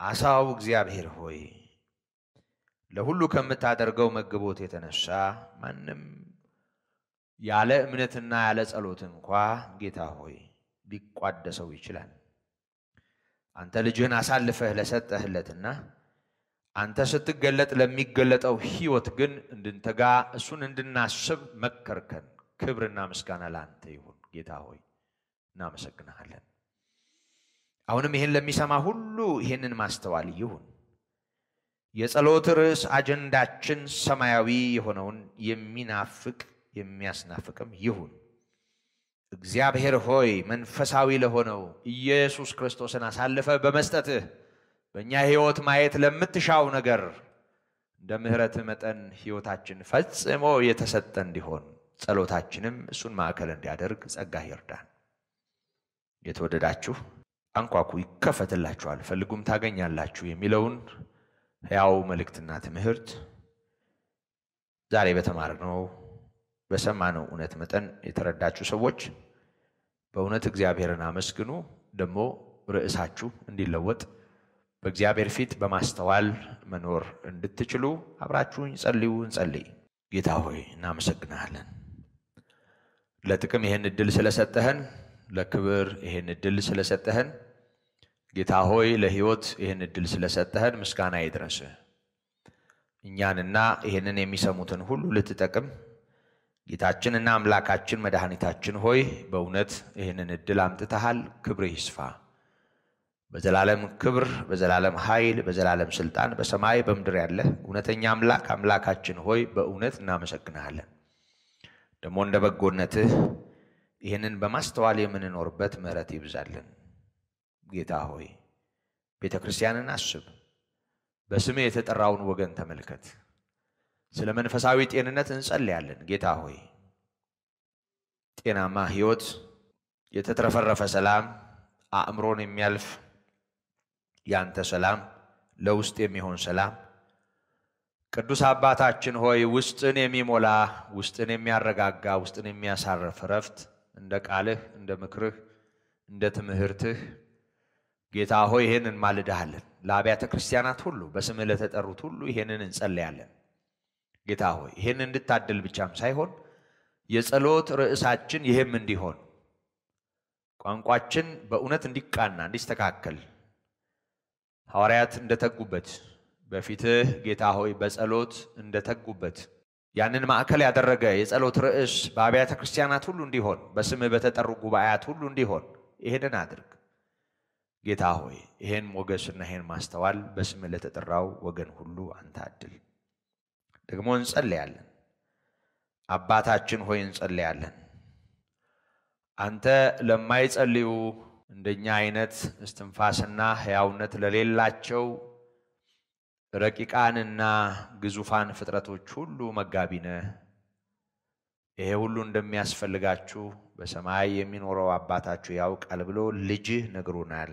አሳው እግዚአብሔር ሆይ ለሁሉ ከምታደርገው መግቦት የተነሳ ማንም ያለ እምነትና ያለ ጸሎት እንኳ ጌታ ሆይ ሊቋደሰው ይችላል። አንተ ልጅህን አሳልፈህ ለሰጠህለትና አንተ ስትገለጥ ለሚገለጠው ሕይወት ግን እንድንተጋ እሱን እንድናስብ መከርከን። ክብርና ምስጋና ለአንተ ይሁን ጌታ ሆይ እናመሰግንሃለን። አሁንም ይህን ለሚሰማ ሁሉ ይህንን ማስተዋል ይሁን። የጸሎት ርዕስ አጀንዳችን ሰማያዊ የሆነውን የሚናፍቅ የሚያስናፍቅም ይሁን። እግዚአብሔር ሆይ መንፈሳዊ ለሆነው ኢየሱስ ክርስቶስን አሳልፈ በመስጠትህ በእኛ ሕይወት ማየት ለምትሻው ነገር እንደ ምሕረትህ መጠን ሕይወታችን ፈጽሞ የተሰጠ እንዲሆን ጸሎታችንም እሱን ማዕከል እንዲያደርግ ጸጋህ ይርዳን። የተወደዳችሁ አንኳኩ ይከፈትላችኋል፣ ፈልጉም ታገኛላችሁ የሚለውን ሕያው መልእክትና ትምህርት ዛሬ በተማርነው በሰማነው እውነት መጠን የተረዳችሁ ሰዎች በእውነት እግዚአብሔርን አመስግኑ። ደግሞ ርዕሳችሁ እንዲለወጥ በእግዚአብሔር ፊት በማስተዋል መኖር እንድትችሉ አብራችሁኝ ጸልዩ። እንጸልይ። ጌታ ሆይ እናመሰግናለን ለጥቅም ይህን እድል ስለሰጠህን፣ ለክብር ይህን እድል ስለሰጠህን፣ ጌታ ሆይ ለሕይወት ይህን እድል ስለሰጠህን ምስጋና ይድረስህ። እኛንና ይህንን የሚሰሙትን ሁሉ ልትጠቅም ጌታችንና አምላካችን መድኃኒታችን ሆይ በእውነት ይህንን እድል አምጥተሃል። ክብርህ ይስፋ። በዘላለም ክብር፣ በዘላለም ኃይል፣ በዘላለም ስልጣን በሰማይ በምድር ያለ እውነተኛ አምላክ አምላካችን ሆይ በእውነት እናመሰግንሃለን። ደግሞ እንደ በጎነትህ ይህንን በማስተዋል የምንኖርበት ምሕረት ይብዛልን። ጌታ ሆይ ቤተ ክርስቲያንን አስብ። በስምህ የተጠራውን ወገን ተመልከት። ስለ መንፈሳዊ ጤንነት እንጸልያለን። ጌታ ሆይ ጤናማ ሕይወት፣ የተትረፈረፈ ሰላም፣ አእምሮን የሚያልፍ ያንተ ሰላም፣ ለውስጥ የሚሆን ሰላም ቅዱስ አባታችን ሆይ ውስጥን የሚሞላ ውስጥን የሚያረጋጋ ውስጥን የሚያሳርፍ እረፍት እንደ ቃልህ እንደ ምክርህ እንደ ትምህርትህ ጌታ ሆይ ይህን እንማልድሃለን። ለአብያተ ክርስቲያናት ሁሉ በስምህ ለተጠሩት ሁሉ ይሄንን እንጸለያለን። ጌታ ሆይ ይህን እንድታድል ብቻም ሳይሆን የጸሎት ርዕሳችን ይህም እንዲሆን ቋንቋችን በእውነት እንዲቃና እንዲስተካከል ሐዋርያት እንደተጉበት በፊትህ ጌታ ሆይ በጸሎት እንደተጉበት ያንን ማዕከል ያደረገ የጸሎት ርዕስ በአብያተ ክርስቲያናት ሁሉ እንዲሆን በስምህ በተጠሩ ጉባኤያት ሁሉ እንዲሆን ይሄንን አድርግ። ጌታ ሆይ ይሄን ሞገስና ይሄን ማስተዋል በስምህ ለተጠራው ወገን ሁሉ አንተ አድል። ደግሞ እንጸለያለን። አባታችን ሆይ እንጸለያለን። አንተ ለማይጸልዩ እንደኛ አይነት እስትንፋስና ሕያውነት ለሌላቸው ረቂቃንና ግዙፋን ፍጥረቶች ሁሉ መጋቢ ነህ። ይሄ ሁሉ እንደሚያስፈልጋችሁ በሰማይ የሚኖረው አባታችሁ ያውቃል ብሎ ልጅህ ነግሮናል።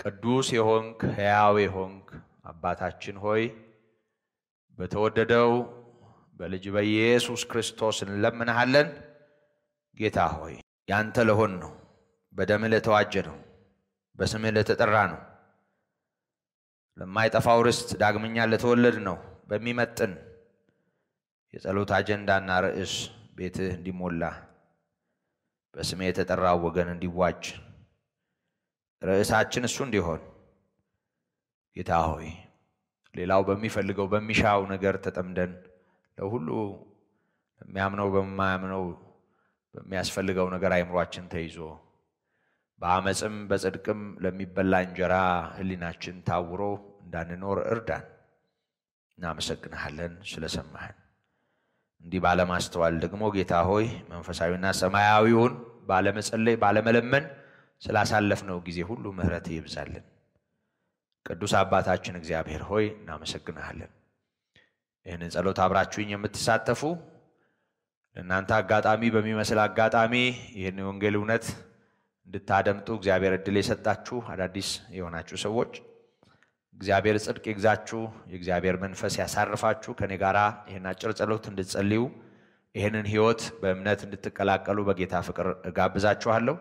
ቅዱስ የሆንክ ሕያው የሆንክ አባታችን ሆይ በተወደደው በልጅ በኢየሱስ ክርስቶስ እንለምንሃለን። ጌታ ሆይ ያንተ ለሆን ነው፣ በደምህ ለተዋጀ ነው፣ በስምህ ለተጠራ ነው ለማይጠፋው ርስት ዳግመኛ ለተወለድ ነው በሚመጥን የጸሎት አጀንዳና ርዕስ ቤትህ እንዲሞላ በስሜ የተጠራው ወገን እንዲዋጅ ርዕሳችን እሱ እንዲሆን ጌታ ሆይ ሌላው በሚፈልገው በሚሻው ነገር ተጠምደን ለሁሉ በሚያምነው በማያምነው በሚያስፈልገው ነገር አይምሯችን ተይዞ በአመፅም በጽድቅም ለሚበላ እንጀራ ሕሊናችን ታውሮ እንዳንኖር እርዳን። እናመሰግንሃለን ስለሰማህን። እንዲህ ባለማስተዋል ደግሞ ጌታ ሆይ መንፈሳዊና ሰማያዊውን ባለመጸለይ ባለመለመን ስላሳለፍነው ጊዜ ሁሉ ምሕረት ይብዛልን። ቅዱስ አባታችን እግዚአብሔር ሆይ እናመሰግንሃለን። ይህንን ጸሎት አብራችሁኝ የምትሳተፉ ለእናንተ አጋጣሚ በሚመስል አጋጣሚ ይህን የወንጌል እውነት እንድታደምጡ እግዚአብሔር እድል የሰጣችሁ አዳዲስ የሆናችሁ ሰዎች እግዚአብሔር ጽድቅ ይግዛችሁ፣ የእግዚአብሔር መንፈስ ያሳርፋችሁ። ከኔ ጋራ ይህን አጭር ጸሎት እንድትጸልዩ ይህንን ሕይወት በእምነት እንድትቀላቀሉ በጌታ ፍቅር እጋብዛችኋለሁ።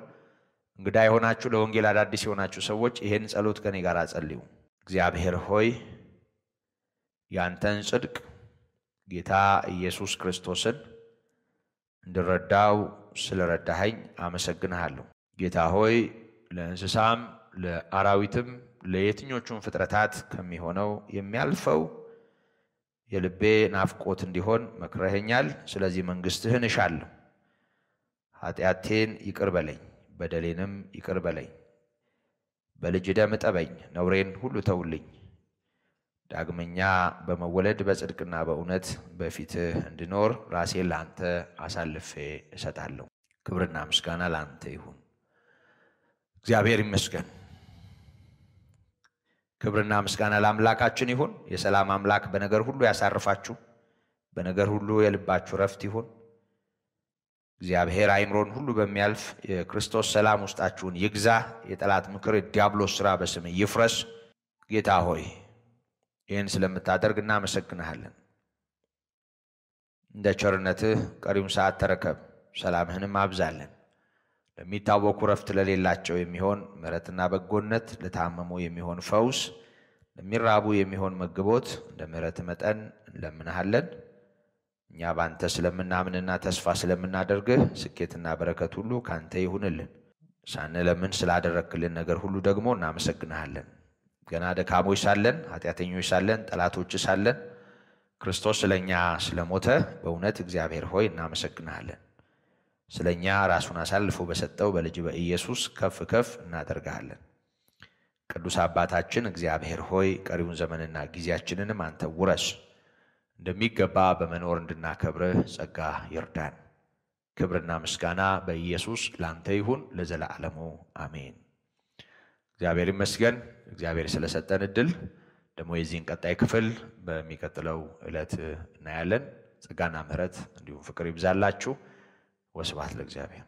እንግዳ የሆናችሁ ለወንጌል አዳዲስ የሆናችሁ ሰዎች ይህን ጸሎት ከኔ ጋር ጸልዩ። እግዚአብሔር ሆይ ያንተን ጽድቅ ጌታ ኢየሱስ ክርስቶስን እንድረዳው ስለረዳኸኝ አመሰግንሃለሁ። ጌታ ሆይ ለእንስሳም ለአራዊትም ለየትኞቹም ፍጥረታት ከሚሆነው የሚያልፈው የልቤ ናፍቆት እንዲሆን መክረኸኛል። ስለዚህ መንግሥትህን እሻለሁ። ኃጢአቴን ይቅር በለኝ፣ በደሌንም ይቅር በለኝ። በልጅ ደም እጠበኝ፣ ነውሬን ሁሉ ተውልኝ። ዳግመኛ በመወለድ በጽድቅና በእውነት በፊትህ እንድኖር ራሴን ለአንተ አሳልፌ እሰጣለሁ። ክብርና ምስጋና ለአንተ ይሁን። እግዚአብሔር ይመስገን። ክብርና ምስጋና ለአምላካችን ይሁን። የሰላም አምላክ በነገር ሁሉ ያሳርፋችሁ፣ በነገር ሁሉ የልባችሁ ረፍት ይሁን። እግዚአብሔር አይምሮን ሁሉ በሚያልፍ የክርስቶስ ሰላም ውስጣችሁን ይግዛ። የጠላት ምክር፣ የዲያብሎስ ሥራ በስም ይፍረስ። ጌታ ሆይ ይህን ስለምታደርግ እናመሰግንሃለን። እንደ ቸርነትህ ቀሪውን ሰዓት ተረከብ፣ ሰላምህንም አብዛለን። ለሚታወኩ ረፍት ለሌላቸው የሚሆን ምሕረትና በጎነት፣ ለታመሙ የሚሆን ፈውስ፣ ለሚራቡ የሚሆን መግቦት እንደ ምሕረት መጠን እንለምንሃለን። እኛ በአንተ ስለምናምንና ተስፋ ስለምናደርግህ ስኬትና በረከት ሁሉ ካንተ ይሁንልን። ሳንለምን ስላደረግክልን ነገር ሁሉ ደግሞ እናመሰግንሃለን። ገና ደካሞች ሳለን፣ ኃጢአተኞች ሳለን፣ ጠላቶች ሳለን ክርስቶስ ስለ እኛ ስለሞተ በእውነት እግዚአብሔር ሆይ እናመሰግንሃለን። ስለ እኛ ራሱን አሳልፎ በሰጠው በልጅ በኢየሱስ ከፍ ከፍ እናደርግሃለን። ቅዱስ አባታችን እግዚአብሔር ሆይ ቀሪውን ዘመንና ጊዜያችንንም አንተ ውረስ። እንደሚገባ በመኖር እንድናከብርህ ጸጋ ይርዳን። ክብርና ምስጋና በኢየሱስ ላንተ ይሁን ለዘላለሙ አሜን። እግዚአብሔር ይመስገን። እግዚአብሔር ስለሰጠን እድል ደግሞ የዚህን ቀጣይ ክፍል በሚቀጥለው ዕለት እናያለን። ጸጋና ምሕረት እንዲሁም ፍቅር ይብዛላችሁ። ወስብሐት ለእግዚአብሔር።